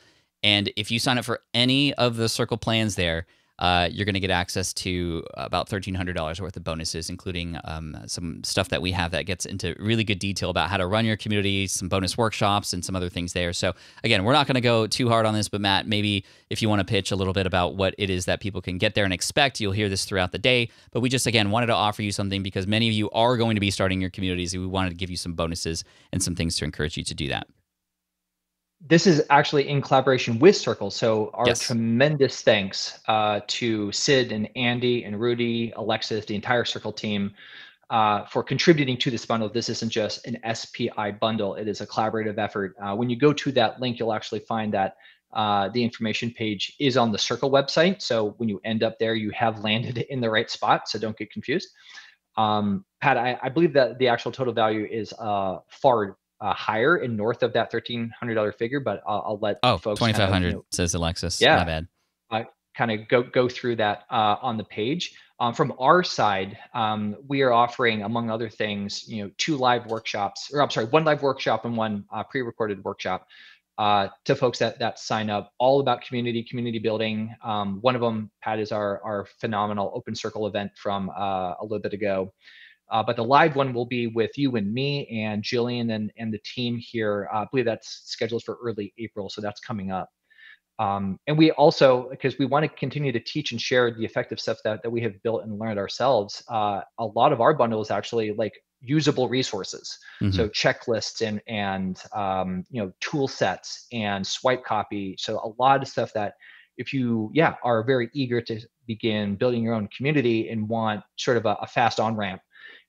And if you sign up for any of the circle plans there, uh, you're going to get access to about $1,300 worth of bonuses, including um, some stuff that we have that gets into really good detail about how to run your community, some bonus workshops, and some other things there. So, again, we're not going to go too hard on this, but Matt, maybe if you want to pitch a little bit about what it is that people can get there and expect, you'll hear this throughout the day. But we just, again, wanted to offer you something because many of you are going to be starting your communities. And we wanted to give you some bonuses and some things to encourage you to do that this is actually in collaboration with Circle. So our yes. tremendous thanks uh, to Sid and Andy and Rudy, Alexis, the entire Circle team uh, for contributing to this bundle. This isn't just an SPI bundle; it is a collaborative effort. Uh, when you go to that link, you'll actually find that uh, the information page is on the Circle website. So when you end up there, you have landed [LAUGHS] in the right spot. So don't get confused. Um, Pat, I, I, believe that the actual total value is uh, far uh, higher and north of that thirteen hundred dollar figure, but I'll, I'll let oh twenty five hundred you know, says Alexis. Yeah, my bad. Uh, kind of go go through that uh, on the page. Um, from our side, um, we are offering, among other things, you know, two live workshops, or I'm sorry, one live workshop and one uh, pre-recorded workshop uh, to folks that that sign up. All about community, community building. Um, one of them, Pat, is our our phenomenal Open Circle event from uh, a little bit ago. Uh, but the live one will be with you and me and Jillian and, and the team here. Uh, I believe that's scheduled for early April, so that's coming up. Um, and we also, because we want to continue to teach and share the effective stuff that, that we have built and learned ourselves, uh, a lot of our bundle is actually like usable resources. Mm-hmm. So checklists and, and um, you know, tool sets and swipe copy. So a lot of stuff that if you, yeah, are very eager to begin building your own community and want sort of a, a fast on ramp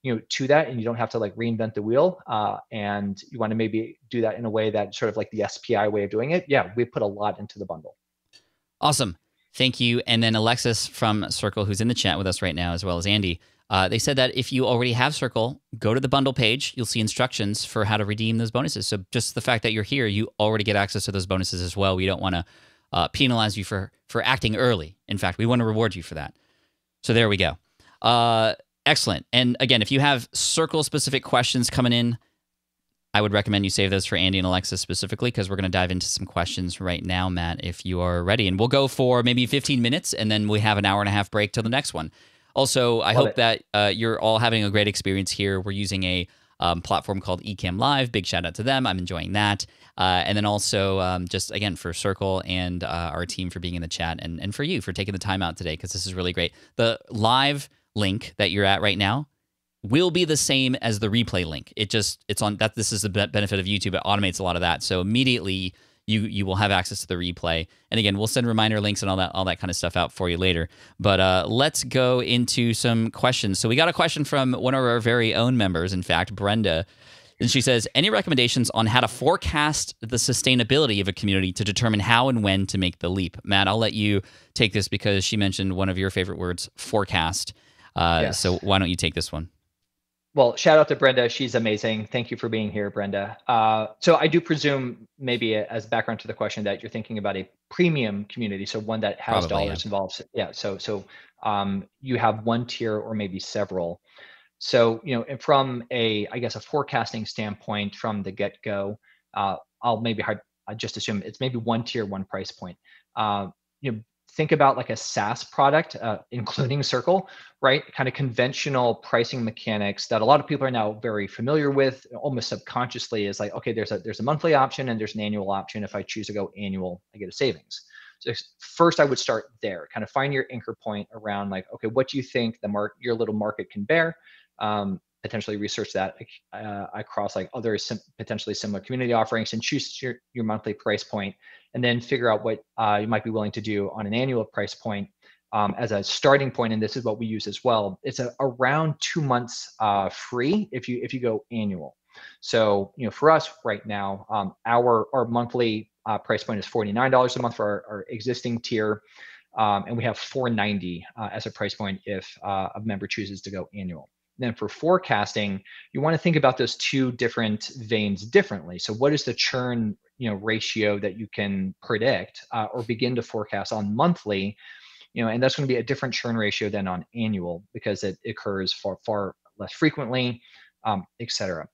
you know to that and you don't have to like reinvent the wheel uh, and you want to maybe do that in a way that sort of like the spi way of doing it yeah we put a lot into the bundle. Awesome. Thank you. And then alexis from circle who's in the chat with us right now as well as andy uh, they said that if you already have circle go to the bundle page. You'll see instructions for how to redeem those bonuses. So just the fact that you're here you already get access to those bonuses as well. We don't want to uh, penalize you for for acting early. In fact we want to reward you for that. So there we go. Uh, Excellent. And again, if you have circle specific questions coming in, I would recommend you save those for Andy and Alexis specifically because we're going to dive into some questions right now, Matt, if you are ready. And we'll go for maybe 15 minutes and then we have an hour and a half break till the next one. Also, I Love hope it. that uh, you're all having a great experience here. We're using a um, platform called Ecamm Live. Big shout out to them. I'm enjoying that. Uh, and then also, um, just again, for Circle and uh, our team for being in the chat and, and for you for taking the time out today because this is really great. The live link that you're at right now will be the same as the replay link. It just it's on that this is the benefit of YouTube. It automates a lot of that. So immediately you you will have access to the replay. And again, we'll send reminder links and all that all that kind of stuff out for you later. But uh, let's go into some questions. So we got a question from one of our very own members, in fact, Brenda. And she says, any recommendations on how to forecast the sustainability of a community to determine how and when to make the leap? Matt, I'll let you take this because she mentioned one of your favorite words, forecast. Uh, yes. So why don't you take this one? Well, shout out to Brenda. She's amazing. Thank you for being here, Brenda. Uh, so I do presume, maybe as background to the question, that you're thinking about a premium community, so one that has Probably, dollars yeah. involved. Yeah. So so um, you have one tier or maybe several. So you know, from a I guess a forecasting standpoint from the get go, uh, I'll maybe hard, I just assume it's maybe one tier, one price point. Uh, you know, think about like a SaaS product, uh, including Circle, right? Kind of conventional pricing mechanics that a lot of people are now very familiar with, almost subconsciously, is like, okay, there's a there's a monthly option and there's an annual option. If I choose to go annual, I get a savings. So first, I would start there, kind of find your anchor point around like, okay, what do you think the mark your little market can bear? Um, potentially research that uh, across like other sim- potentially similar community offerings and choose your, your monthly price point and then figure out what uh, you might be willing to do on an annual price point um, as a starting point. And this is what we use as well. It's a, around two months uh, free if you if you go annual. So you know for us right now um, our our monthly uh, price point is $49 a month for our, our existing tier um, and we have 490 uh, as a price point if uh, a member chooses to go annual then for forecasting, you want to think about those two different veins differently. So what is the churn you know ratio that you can predict uh, or begin to forecast on monthly? You know, and that's going to be a different churn ratio than on annual because it occurs far far less frequently, um, et cetera.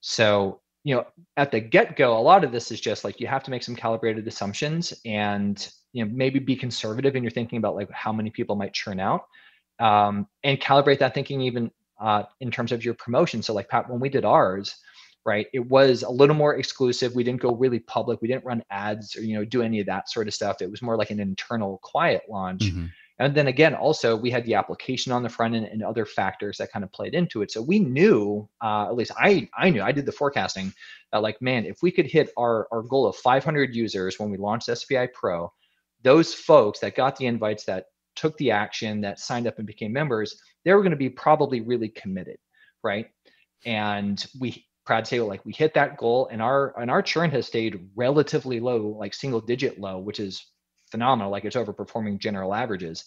So you know, at the get-go, a lot of this is just like you have to make some calibrated assumptions and you know maybe be conservative in your thinking about like how many people might churn out um, and calibrate that thinking even uh, in terms of your promotion. So like Pat, when we did ours, right, it was a little more exclusive. We didn't go really public. We didn't run ads or you know do any of that sort of stuff. It was more like an internal quiet launch. Mm-hmm. And then again, also we had the application on the front end and other factors that kind of played into it. So we knew, uh, at least I I knew I did the forecasting that like man, if we could hit our our goal of 500 users when we launched SPI Pro, those folks that got the invites that took the action that signed up and became members, they were going to be probably really committed, right? And we proud to say like we hit that goal and our and our churn has stayed relatively low, like single digit low, which is phenomenal. Like it's overperforming general averages.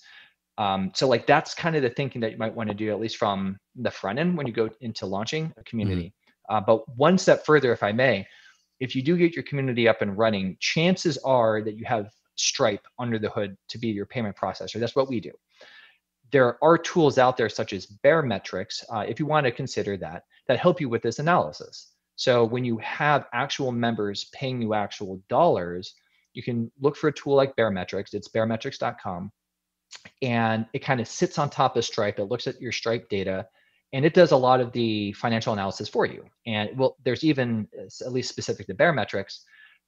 Um, so like that's kind of the thinking that you might want to do at least from the front end when you go into launching a community. Mm-hmm. Uh, but one step further, if I may, if you do get your community up and running, chances are that you have Stripe under the hood to be your payment processor. That's what we do. There are tools out there such as Baremetrics, uh, if you want to consider that, that help you with this analysis. So when you have actual members paying you actual dollars, you can look for a tool like Baremetrics. It's baremetrics.com. And it kind of sits on top of Stripe. It looks at your Stripe data and it does a lot of the financial analysis for you. And well, there's even, at least specific to Baremetrics,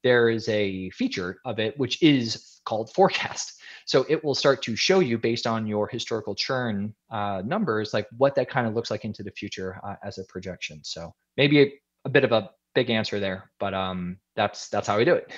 there is a feature of it which is called forecast. So it will start to show you based on your historical churn uh, numbers, like what that kind of looks like into the future uh, as a projection. So maybe a, a, bit of a big answer there, but um, that's that's how we do it.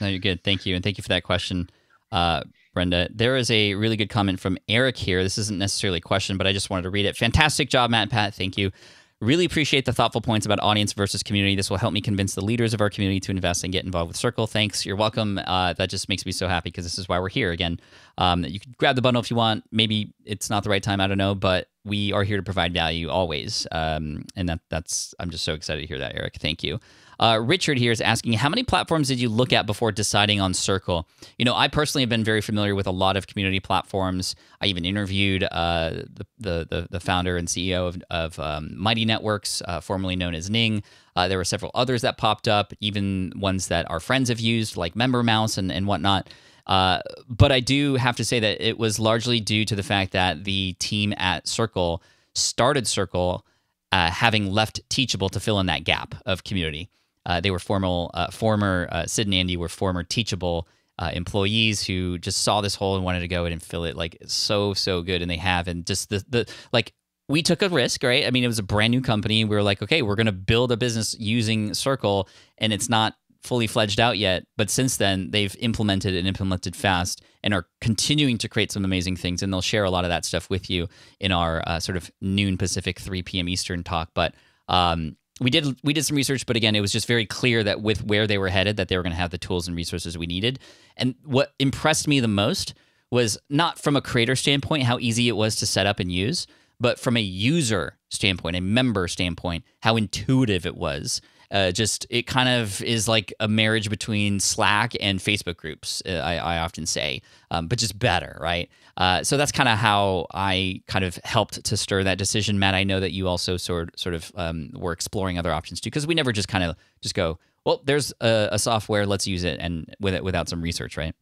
No, you're good. Thank you, and thank you for that question, uh, Brenda. There is a really good comment from Eric here. This isn't necessarily a question, but I just wanted to read it. Fantastic job, Matt Pat. Thank you. Really appreciate the thoughtful points about audience versus community. This will help me convince the leaders of our community to invest and get involved with Circle. Thanks. You're welcome. Uh, that just makes me so happy because this is why we're here. Again, um, you can grab the bundle if you want. Maybe it's not the right time. I don't know, but we are here to provide value always. Um, and that that's I'm just so excited to hear that, Eric. Thank you. Uh, Richard here is asking, how many platforms did you look at before deciding on Circle? You know, I personally have been very familiar with a lot of community platforms. I even interviewed uh, the, the, the founder and CEO of, of um, Mighty Networks, uh, formerly known as Ning. Uh, there were several others that popped up, even ones that our friends have used, like MemberMouse and, and whatnot. Uh, but I do have to say that it was largely due to the fact that the team at Circle started Circle uh, having left Teachable to fill in that gap of community. Uh, they were formal, uh, former uh, Sid and Andy were former Teachable uh, employees who just saw this hole and wanted to go in and fill it like so so good, and they have. And just the the like we took a risk, right? I mean, it was a brand new company. We were like, okay, we're going to build a business using Circle, and it's not fully fledged out yet. But since then, they've implemented and implemented fast and are continuing to create some amazing things. And they'll share a lot of that stuff with you in our uh, sort of noon Pacific, 3 p.m. Eastern talk. But um, we did we did some research, but again, it was just very clear that with where they were headed, that they were going to have the tools and resources we needed. And what impressed me the most was not from a creator standpoint how easy it was to set up and use, but from a user standpoint, a member standpoint, how intuitive it was. Uh, just it kind of is like a marriage between Slack and Facebook groups. Uh, I, I, often say, um, but just better, right? Uh, so that's kind of how I kind of helped to stir that decision, Matt. I know that you also sort sort of um, were exploring other options too, because we never just kind of just go, well, there's a, a, software, let's use it, and with it without some research, right?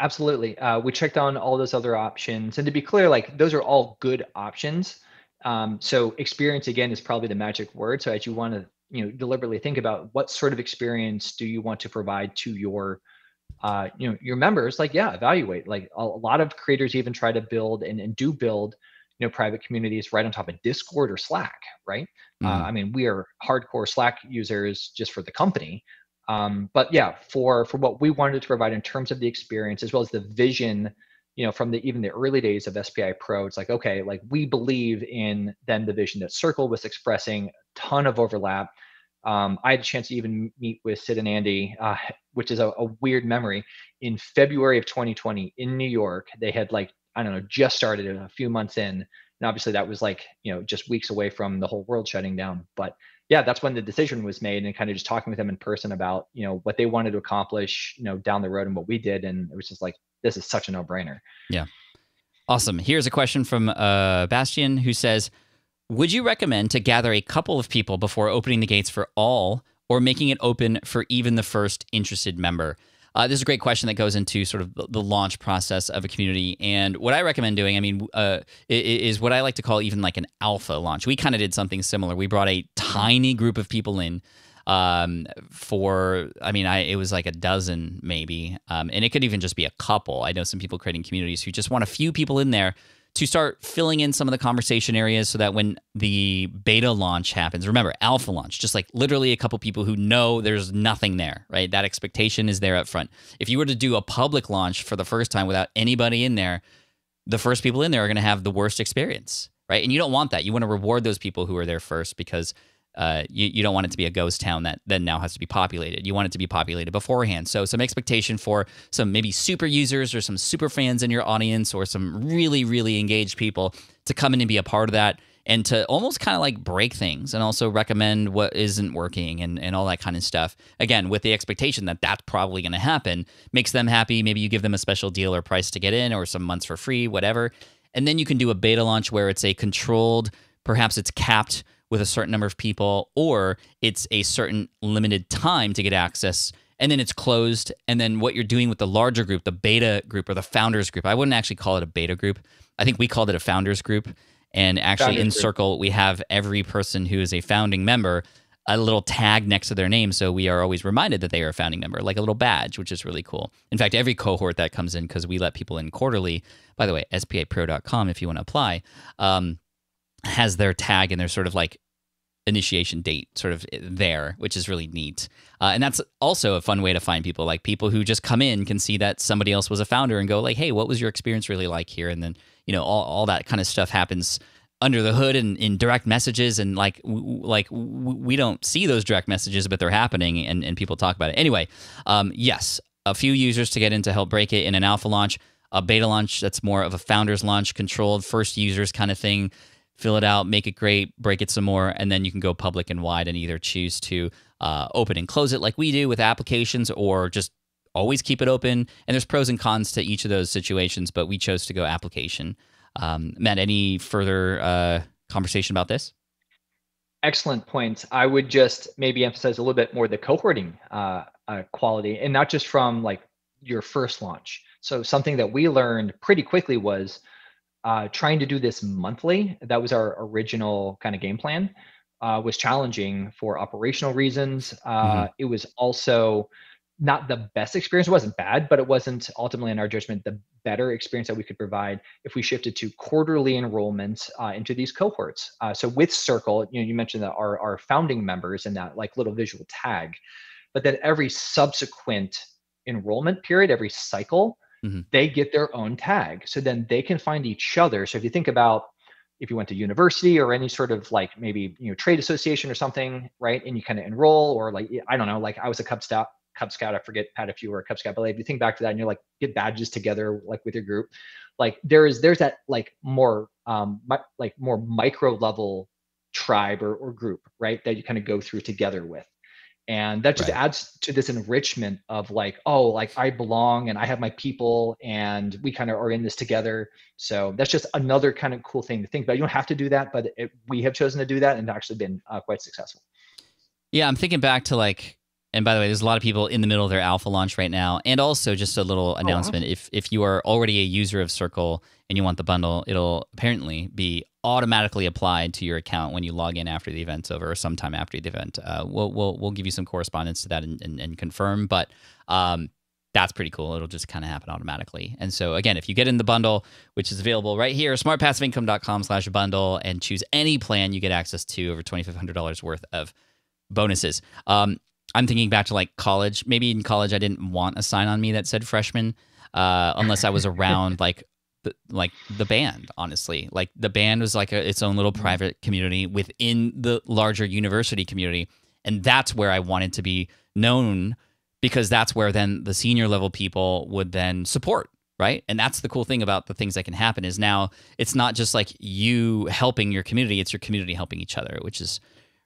Absolutely. Uh, we checked on all those other options, and to be clear, like those are all good options. Um, so experience again is probably the magic word. So as you want to, you know, deliberately think about what sort of experience do you want to provide to your uh, you know your members like yeah evaluate. Like a, a lot of creators even try to build and, and do build you know private communities right on top of discord or slack right? Mm. uh, i mean we are hardcore slack users just for the company. Um, but yeah for for what we wanted to provide in terms of the experience as well as the vision you know from the even the early days of spi pro it's like okay like we believe in then the vision that circle was expressing a ton of overlap um, I had a chance to even meet with Sid and Andy, uh, [LAUGHS] which is a, a, weird memory. In February of 2020 in New York, they had like I don't know just started a few months in, and obviously that was like you know just weeks away from the whole world shutting down. But yeah that's when the decision was made and kind of just talking with them in person about you know what they wanted to accomplish you know down the road and what we did. And it was just like this is such a no-brainer. Yeah. Awesome. Here's a question from uh, bastian who says would you recommend to gather a couple of people before opening the gates for all or making it open for even the first interested member uh, this is a great question that goes into sort of the launch process of a community. And what I recommend doing, I mean, uh, is what I like to call even like an alpha launch. We kind of did something similar. We brought a tiny group of people in um, for, I mean, I it was like a dozen maybe, um, and it could even just be a couple. I know some people creating communities who just want a few people in there to start filling in some of the conversation areas so that when the beta launch happens, remember, alpha launch, just like literally a couple people who know there's nothing there, right? That expectation is there up front. If you were to do a public launch for the first time without anybody in there, the first people in there are going to have the worst experience, right? And you don't want that. You want to reward those people who are there first because uh, you, you don't want it to be a ghost town that then now has to be populated. You want it to be populated beforehand. So some expectation for some maybe super users or some super fans in your audience or some really, really engaged people to come in and be a part of that and to almost kind of like break things and also recommend what isn't working and, and all that kind of stuff. Again, with the expectation that that's probably going to happen, makes them happy. Maybe you give them a special deal or price to get in or some months for free, whatever. And then you can do a beta launch where it's a controlled, perhaps it's capped with a certain number of people, or it's a certain limited time to get access and then it's closed. And then what you're doing with the larger group, the beta group or the founders group, I wouldn't actually call it a beta group. I think we called it a founders group. And actually, founders in group. Circle, we have every person who is a founding member a little tag next to their name. So we are always reminded that they are a founding member, like a little badge, which is really cool. In fact, every cohort that comes in, because we let people in quarterly, by the way, spapro.com if you want to apply. Um, has their tag and their sort of like initiation date sort of there, which is really neat. Uh, and that's also a fun way to find people. Like people who just come in can see that somebody else was a founder and go like, "Hey, what was your experience really like here?" And then you know all all that kind of stuff happens under the hood and in direct messages and like like we don't see those direct messages, but they're happening and and people talk about it anyway. Um, yes, a few users to get in to help break it in an alpha launch. A beta launch that's more of a founder's launch, controlled first users kind of thing fill it out, make it great, break it some more, and then you can go public and wide and either choose to uh, open and close it like we do with applications or just always keep it open. And there's pros and cons to each of those situations, but we chose to go application. Um, Matt, any further uh, conversation about this? Excellent points. I would just maybe emphasize a little bit more the cohorting uh, uh, quality, and not just from like your first launch. So something that we learned pretty quickly was uh, trying to do this monthly, that was our original kind of game plan, uh, was challenging for operational reasons. Uh, mm-hmm. It was also not the best experience. It wasn't bad, but it wasn't ultimately, in our judgment, the better experience that we could provide if we shifted to quarterly enrollments uh, into these cohorts. Uh, so with Circle, you know, you mentioned that our, our founding members and that like little visual tag, but then every subsequent enrollment period, every cycle, mm-hmm. they get their own tag. So then they can find each other. So if you think about if you went to university or any sort of like maybe you know trade association or something, right? And you kind of enroll or like I don't know, like I was a Cub Scout, Cub Scout. I forget Pat if you were a Cub Scout, but like, if you think back to that and you're like get badges together like with your group, like there is there's that like more um like more micro level tribe or, or group, right? That you kind of go through together with and that just right. adds to this enrichment of like oh like i belong and i have my people and we kind of are in this together. So that's just another kind of cool thing to think about. You don't have to do that but it, we have chosen to do that and actually been uh, quite successful. Yeah i'm thinking back to like and by the way, there's a lot of people in the middle of their alpha launch right now. And also, just a little announcement: oh, if if you are already a user of Circle and you want the bundle, it'll apparently be automatically applied to your account when you log in after the event's over or sometime after the event. Uh, we'll we'll we'll give you some correspondence to that and, and, and confirm, but. Um, that's pretty cool. It'll just kind of happen automatically. And so again, if you get in the bundle, which is available right here, smartpassiveincome.com slash bundle and choose any plan, you get access to over $2,500 worth of bonuses. Um, I'm thinking back to like college. Maybe in college I didn't want a sign on me that said freshman, uh, unless I was [LAUGHS] around like the, like the band. Honestly, like the band was like a, its own little mm-hmm. private community within the larger university community, and that's where I wanted to be known because that's where then the senior level people would then support right? And that's the cool thing about the things that can happen is now it's not just like you helping your community, it's your community helping each other, which is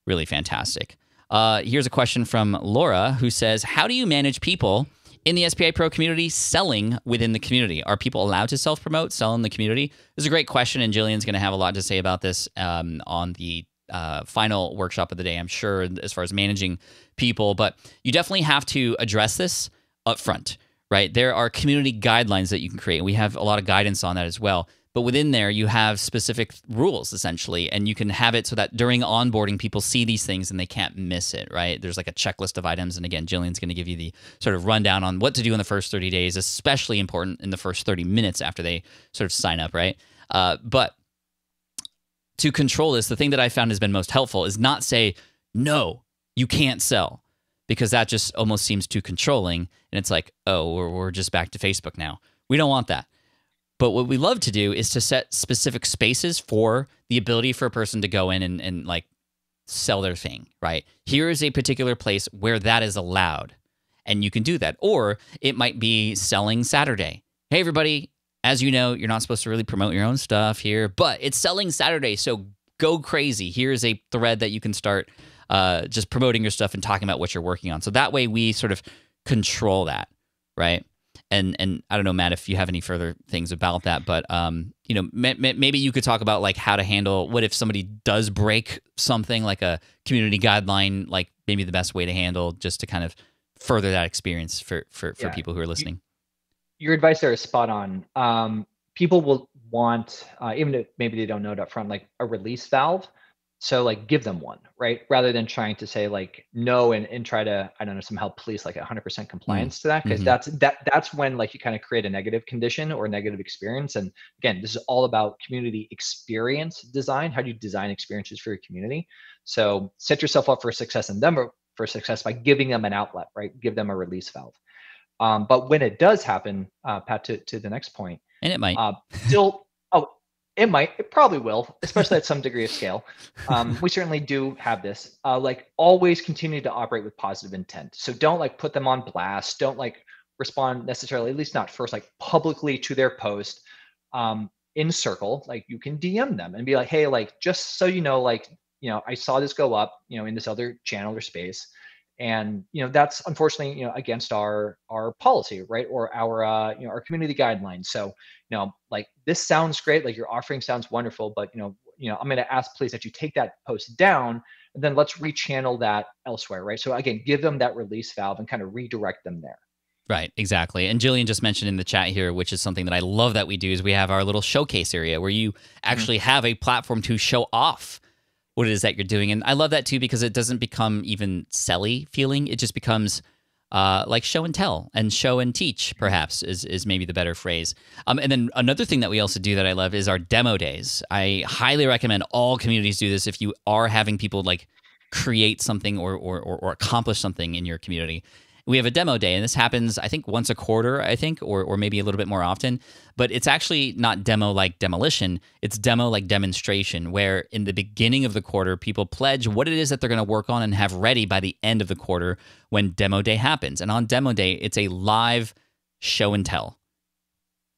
really fantastic. Uh, here's a question from Laura who says, How do you manage people in the SPI Pro community selling within the community? Are people allowed to self promote, sell in the community? This is a great question, and Jillian's going to have a lot to say about this um, on the uh, final workshop of the day, I'm sure, as far as managing people. But you definitely have to address this up front right? There are community guidelines that you can create. We have a lot of guidance on that as well. But within there, you have specific rules essentially, and you can have it so that during onboarding, people see these things and they can't miss it, right? There's like a checklist of items. And again, Jillian's going to give you the sort of rundown on what to do in the first 30 days, especially important in the first 30 minutes after they sort of sign up, right? Uh, but to control this, the thing that I found has been most helpful is not say, no, you can't sell because that just almost seems too controlling. And it's like, oh, we're, we're just back to Facebook now. We don't want that. But what we love to do is to set specific spaces for the ability for a person to go in and, and like sell their thing, right? Here is a particular place where that is allowed. And you can do that. Or it might be selling Saturday. Hey, everybody, as you know, you're not supposed to really promote your own stuff here, but it's selling Saturday. So go crazy. Here's a thread that you can start uh, just promoting your stuff and talking about what you're working on. So that way we sort of control that, right? And and I don't know, Matt, if you have any further things about that, but um, you know, maybe you could talk about like how to handle what if somebody does break something like a community guideline, like maybe the best way to handle just to kind of further that experience for for for yeah. people who are listening. Your advice there is spot on. Um, people will want, uh, even if maybe they don't know it up front, like a release valve so like give them one, right? Rather than trying to say like no and, and try to, I don't know, somehow police like 100% compliance mm. to that. because mm-hmm. that's, that, that's when like you kind of create a negative condition or negative experience. And again, this is all about community experience design. How do you design experiences for your community? So set yourself up for success and them for success by giving them an outlet, right? Give them a release valve. Um, but when it does happen, uh, Pat, to, to the next point, and it might uh, still, it might, it probably will, especially at some degree of scale. Um, we certainly do have this. Uh, like always continue to operate with positive intent. So don't like put them on blast. Don't like respond necessarily, at least not first, like publicly to their post um, in circle. Like you can DM them and be like, hey, like just so you know, like, you know, I saw this go up, you know, in this other channel or space and you know that's unfortunately you know against our our policy right or our uh, you know our community guidelines so you know like this sounds great like your offering sounds wonderful but you know you know i'm going to ask please that you take that post down and then let's rechannel that elsewhere right so again give them that release valve and kind of redirect them there Right, exactly. And Jillian just mentioned in the chat here, which is something that I love that we do, is we have our little showcase area where you mm-hmm. actually mm-hmm. have a platform to show off what it is that you're doing. And I love that too because it doesn't become even selly feeling. It just becomes uh, like show and tell and show and teach, perhaps is is maybe the better phrase. Um, and then another thing that we also do that I love is our demo days. I highly recommend all communities do this if you are having people like create something or or, or, or accomplish something in your community we have a demo day and this happens i think once a quarter i think or, or maybe a little bit more often. But it's actually not demo like demolition. It's demo like demonstration where in the beginning of the quarter people pledge what it is that they're going to work on and have ready by the end of the quarter when demo day happens. And on demo day it's a live show and tell.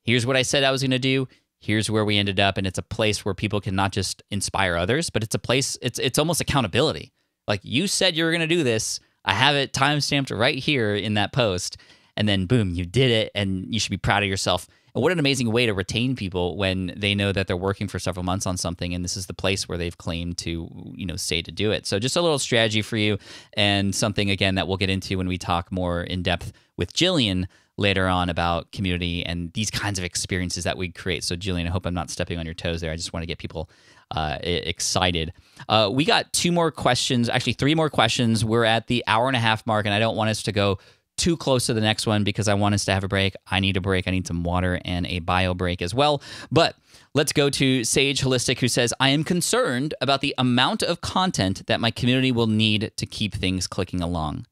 Here's what i said i was going to do. Here's where we ended up. And it's a place where people can not just inspire others but it's a place it's it's almost accountability. Like you said you were going to do this I have it time stamped right here in that post. And then boom, you did it and you should be proud of yourself. And what an amazing way to retain people when they know that they're working for several months on something and this is the place where they've claimed to, you know, say to do it. So just a little strategy for you and something again that we'll get into when we talk more in depth with Jillian later on about community and these kinds of experiences that we create. So Jillian, I hope I'm not stepping on your toes there. I just want to get people uh, excited. Uh, we got two more questions, actually three more questions. We're at the hour and a half mark, and I don't want us to go too close to the next one because I want us to have a break. I need a break. I need some water and a bio break as well. But let's go to Sage Holistic, who says, I am concerned about the amount of content that my community will need to keep things clicking along.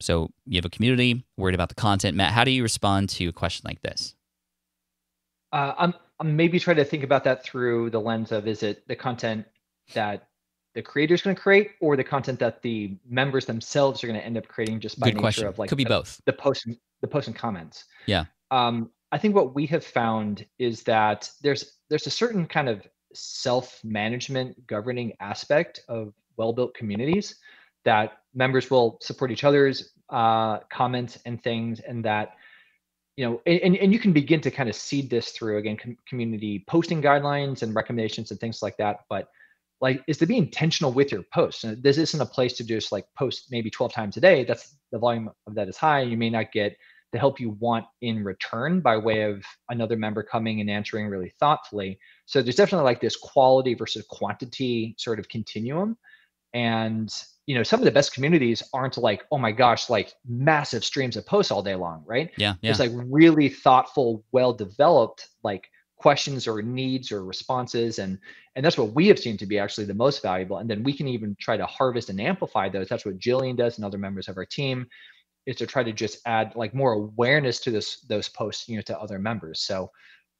So you have a community worried about the content. Matt, how do you respond to a question like this? Uh, I'm I'm maybe trying to think about that through the lens of is it the content that the creator is going to create or the content that the members themselves are going to end up creating just by Good nature question. of like could be the, both. the post the post and comments. Yeah. Um I think what we have found is that there's there's a certain kind of self-management governing aspect of well-built communities that members will support each other's uh, comments and things and that you know and, and you can begin to kind of seed this through again com- community posting guidelines and recommendations and things like that but like is to be intentional with your posts. And this isn't a place to just like post maybe 12 times a day. That's the volume of that is high. You may not get the help you want in return by way of another member coming and answering really thoughtfully. So there's definitely like this quality versus quantity sort of continuum. And you know some of the best communities aren't like oh my gosh like massive streams of posts all day long right? Yeah, yeah. it's like really thoughtful well developed like questions or needs or responses and and that's what we have seen to be actually the most valuable and then we can even try to harvest and amplify those. That's what jillian does and other members of our team is to try to just add like more awareness to this those posts you know to other members. So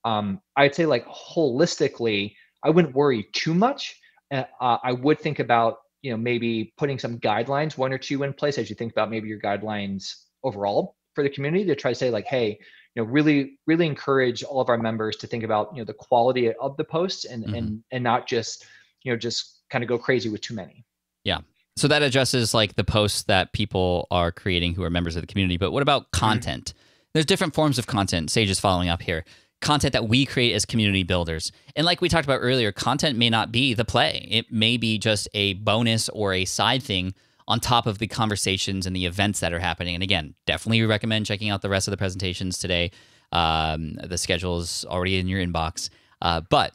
um i'd say like holistically i wouldn't worry too much. Uh, i would think about you know maybe putting some guidelines one or two in place as you think about maybe your guidelines overall for the community to try to say like hey you know really really encourage all of our members to think about you know the quality of the posts and mm-hmm. and and not just you know just kind of go crazy with too many yeah so that addresses like the posts that people are creating who are members of the community but what about content mm-hmm. there's different forms of content sage is following up here content that we create as community builders. And like we talked about earlier, content may not be the play. It may be just a bonus or a side thing on top of the conversations and the events that are happening. And again, definitely recommend checking out the rest of the presentations today. Um, the schedule is already in your inbox. Uh, but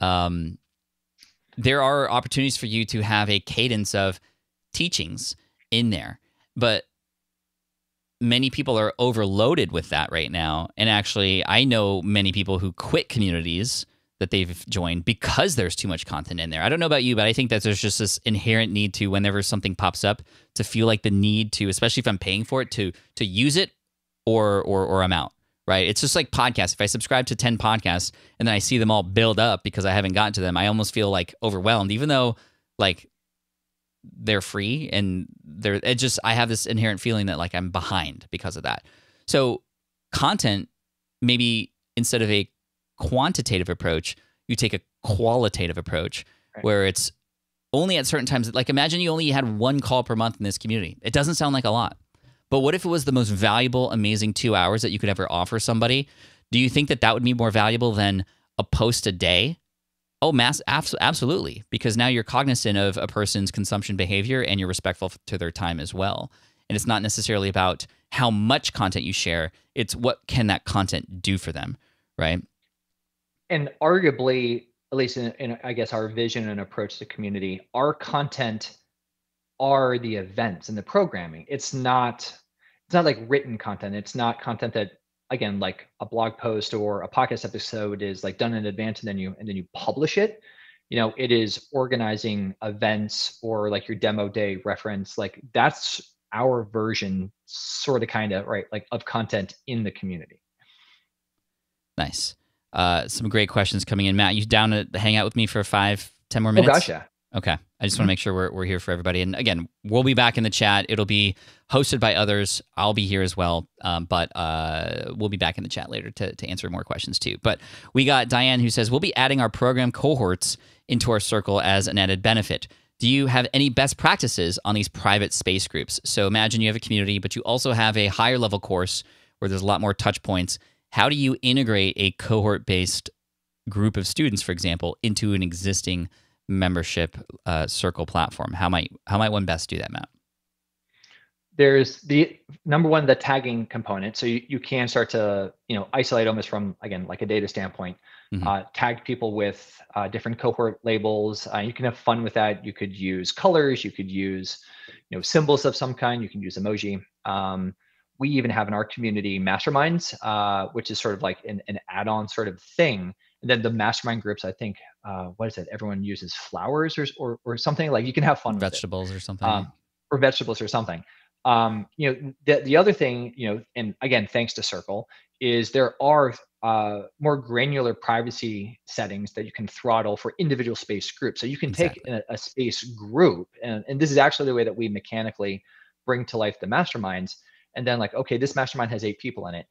um, there are opportunities for you to have a cadence of teachings in there. But many people are overloaded with that right now. And actually, I know many people who quit communities that they've joined because there's too much content in there. I don't know about you, but I think that there's just this inherent need to whenever something pops up to feel like the need to, especially if I'm paying for it, to to use it or or or I'm out. Right? It's just like podcasts. If I subscribe to 10 podcasts and then I see them all build up because I haven't gotten to them, I almost feel like overwhelmed, even though like they're free and they're it just I have this inherent feeling that like I'm behind because of that. So content maybe instead of a quantitative approach, you take a qualitative approach right. where it's only at certain times like imagine you only had one call per month in this community. It doesn't sound like a lot. But what if it was the most valuable, amazing 2 hours that you could ever offer somebody? Do you think that that would be more valuable than a post a day Oh, mass, absolutely, because now you're cognizant of a person's consumption behavior and you're respectful to their time as well. And it's not necessarily about how much content you share; it's what can that content do for them, right? And arguably, at least in, in I guess our vision and approach to community, our content are the events and the programming. It's not it's not like written content. It's not content that again like a blog post or a podcast episode is like done in advance and then you and then you publish it you know it is organizing events or like your demo day reference like that's our version sort of kind of right like of content in the community nice uh some great questions coming in matt you down to hang out with me for five ten more minutes oh gosh yeah Okay. I just want to mm-hmm. make sure we're, we're here for everybody. And again, we'll be back in the chat. It'll be hosted by others. I'll be here as well. Um, but uh, we'll be back in the chat later to, to answer more questions too. But we got Diane who says, We'll be adding our program cohorts into our circle as an added benefit. Do you have any best practices on these private space groups? So imagine you have a community, but you also have a higher level course where there's a lot more touch points. How do you integrate a cohort based group of students, for example, into an existing membership uh, circle platform? How might how might one best do that, Matt? There's the number one, the tagging component. So you, you can start to you know isolate almost from again like a data standpoint. Mm-hmm. Uh, tag people with uh, different cohort labels. Uh, you can have fun with that. You could use colors. You could use you know symbols of some kind. You can use emoji. Um, we even have in our community masterminds, uh, which is sort of like an, an add-on sort of thing and then the mastermind groups, I think, uh, what is it? Everyone uses flowers or, or, or something like you can have fun vegetables or something, um, or vegetables or something. Um, you know, the, the other thing, you know, and again, thanks to Circle, is there are uh, more granular privacy settings that you can throttle for individual space groups. So you can exactly. take a, a, space group, and, and this is actually the way that we mechanically bring to life the masterminds. And then like, okay, this mastermind has eight people in it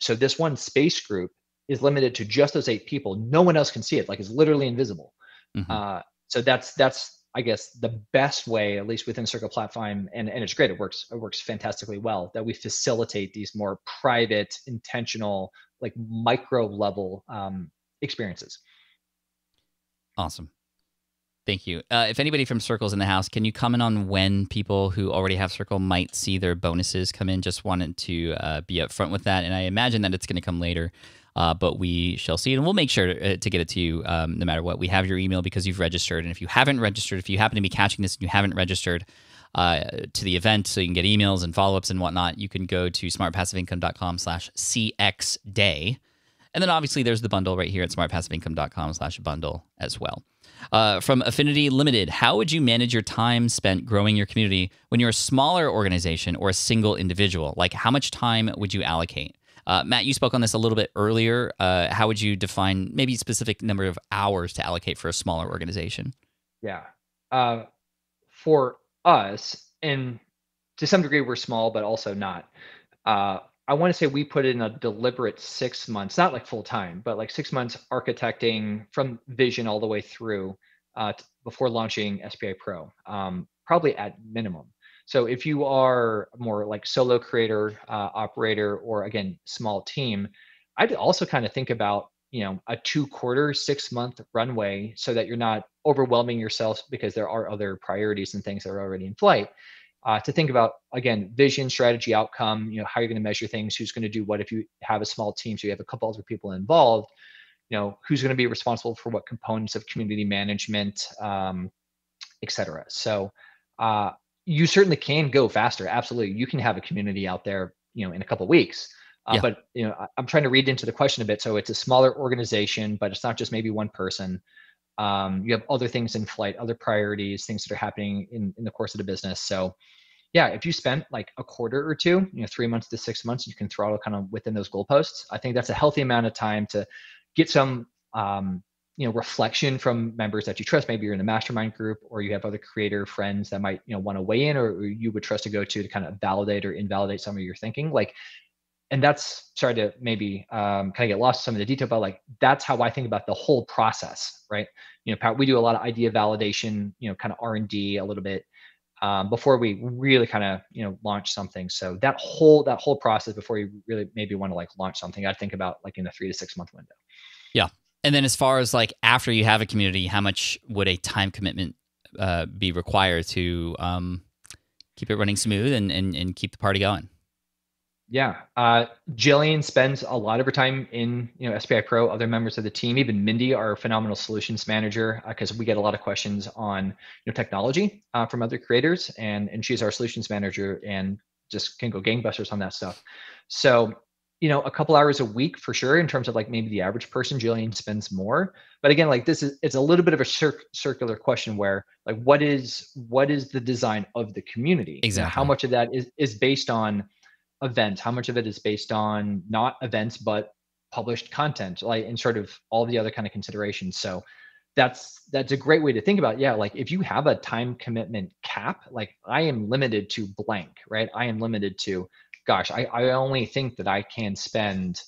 So this one space group is limited to just those eight people. No one else can see it. Like it's literally invisible. Mm-hmm. Uh, so that's that's I guess the best way, at least within Circle Platform, and, and it's great. It works. It works fantastically well. That we facilitate these more private, intentional, like micro level um, experiences. Awesome. Thank you. Uh, if anybody from Circle's in the house, can you comment on when people who already have Circle might see their bonuses come in? Just wanted to uh, be upfront with that, and I imagine that it's going to come later, uh, but we shall see, and we'll make sure to, uh, to get it to you um, no matter what. We have your email because you've registered, and if you haven't registered, if you happen to be catching this and you haven't registered uh, to the event, so you can get emails and follow ups and whatnot, you can go to smartpassiveincome.com/slash/cxday, and then obviously there's the bundle right here at smartpassiveincome.com/slash/bundle as well. Uh, from Affinity Limited, how would you manage your time spent growing your community when you're a smaller organization or a single individual? Like, how much time would you allocate? Uh, Matt, you spoke on this a little bit earlier. Uh, how would you define maybe specific number of hours to allocate for a smaller organization? Yeah. Uh, for us, and to some degree, we're small, but also not. I want to say we put in a deliberate six months, not like full time, but like six months architecting from vision all the way through uh, t- before launching SPI Pro, um, probably at minimum. So if you are more like solo creator, uh, operator, or again, small team, I'd also kind of think about you know a two quarter six month runway so that you're not overwhelming yourself because there are other priorities and things that are already in flight uh, to think about again vision strategy outcome you know how you're going to measure things who's going to do what. If you have a small team so you have a couple other people involved you know who's going to be responsible for what components of community management um, etc so uh, you certainly can go faster. Absolutely. You can have a community out there you know in a couple weeks. Uh, yeah. but you know i'm trying to read into the question a bit. So it's a smaller organization but it's not just maybe one person um, you have other things in flight other priorities things that are happening in, in the course of the business. So yeah if you spent like a quarter or two you know three months to six months you can throttle kind of within those goalposts. I think that's a healthy amount of time to get some um, you know reflection from members that you trust. Maybe you're in a mastermind group or you have other creator friends that might you know want to weigh in or, or you would trust to go to to kind of validate or invalidate some of your thinking. Like and that's sorry to maybe um, kind of get lost some of the detail, but like that's how I think about the whole process, right? You know, we do a lot of idea validation, you know, kind of R and D a little bit um, before we really kind of you know launch something. So that whole that whole process before you really maybe want to like launch something, I think about like in a three to six month window. Yeah, and then as far as like after you have a community, how much would a time commitment uh, be required to um, keep it running smooth and, and and keep the party going? Yeah, uh, Jillian spends a lot of her time in you know SPI Pro. Other members of the team, even Mindy, our phenomenal solutions manager, because uh, we get a lot of questions on you know technology uh, from other creators, and and she's our solutions manager and just can go gangbusters on that stuff. So you know a couple hours a week for sure in terms of like maybe the average person Jillian spends more but again like this is it's a little bit of a cir- circular question where like what is what is the design of the community exactly you know, how much of that is is based on event how much of it is based on not events but published content like and sort of all the other kind of considerations so that's that's a great way to think about it. yeah like if you have a time commitment cap like i am limited to blank right i am limited to gosh i, I only think that i can spend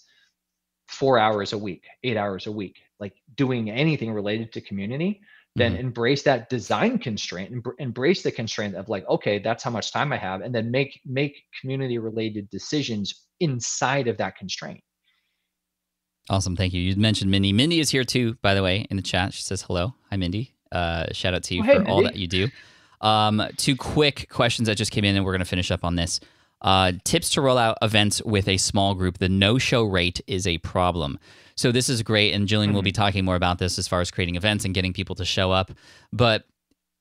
four hours a week eight hours a week like doing anything related to community then mm-hmm. embrace that design constraint and embrace the constraint of like okay that's how much time i have and then make make community related decisions inside of that constraint. Awesome. Thank you. You mentioned mindy. Mindy is here too by the way in the chat. She says hello. Hi mindy. Uh, shout out to you oh, for mindy. all that you do. Um, two quick questions that just came in and we're going to finish up on this uh, tips to roll out events with a small group the no show rate is a problem so this is great, and Jillian mm-hmm. will be mm-hmm. talking more about this as far as creating events and getting people to show up. But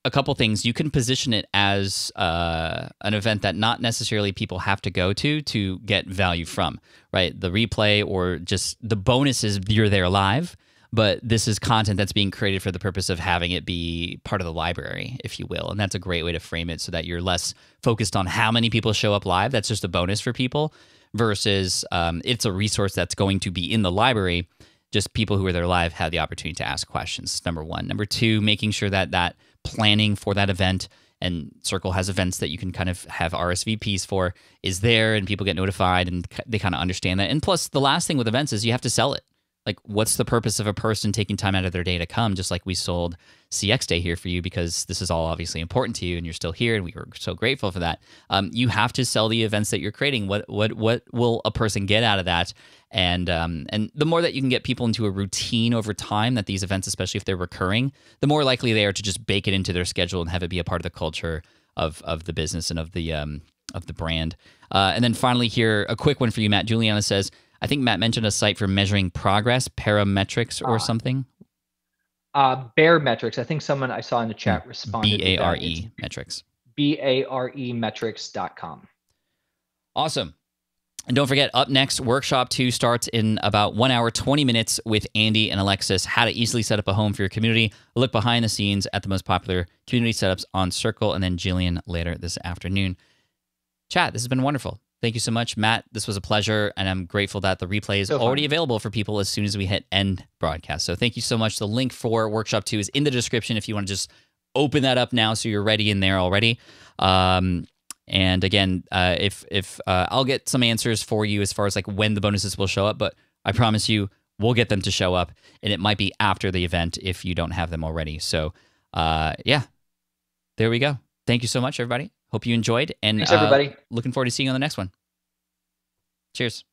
a couple things you can position it as uh, an event that not necessarily people have to go to to get value from right the replay or just the bonuses you're there live but this is content that's being created for the purpose of having it be part of the library if you will and that's a great way to frame it so that you're less focused on how many people show up live that's just a bonus for people versus um, it's a resource that's going to be in the library. Just people who are there live have the opportunity to ask questions. Number one. Number two, making sure that that planning for that event and Circle has events that you can kind of have RSVPs for is there, and people get notified and they kind of understand that. And plus, the last thing with events is you have to sell it like what's the purpose of a person taking time out of their day to come just like we sold cx day here for you because this is all obviously important to you and you're still here and we were so grateful for that. Um, you have to sell the events that you're creating. What what what will a person get out of that? And um, and the more that you can get people into a routine over time that these events especially if they're recurring the more likely they are to just bake it into their schedule and have it be a part of the culture of of the business and of the um, of the brand. Uh, and then finally here a quick one for you matt. Juliana says I think Matt mentioned a site for measuring progress, parametrics or uh, something. Uh, Baremetrics. I think someone I saw in the chat hmm. responded. B A R E metrics. B A R E metrics.com. Awesome. And don't forget, up next, Workshop 2 starts in about one hour, 20 minutes with Andy and Alexis. How to easily set up a home for your community. A look behind the scenes at the most popular community setups on Circle, and then Jillian later this afternoon. Chat, this has been wonderful. Thank you so much, Matt. This was a pleasure, and I'm grateful that the replay is so already available for people as soon as we hit end broadcast. So thank you so much. The link for Workshop 2 is in the description if you want to just open that up now so you're ready in there already. Um, and again, uh, if if uh, I'll get some answers for you as far as like when the bonuses will show up, but I promise you we'll get them to show up, and it might be after the event if you don't have them already. So uh, yeah, there we go. Thank you so much, everybody. Hope you enjoyed, and Thanks, everybody. Uh, looking forward to seeing you on the next one. Cheers.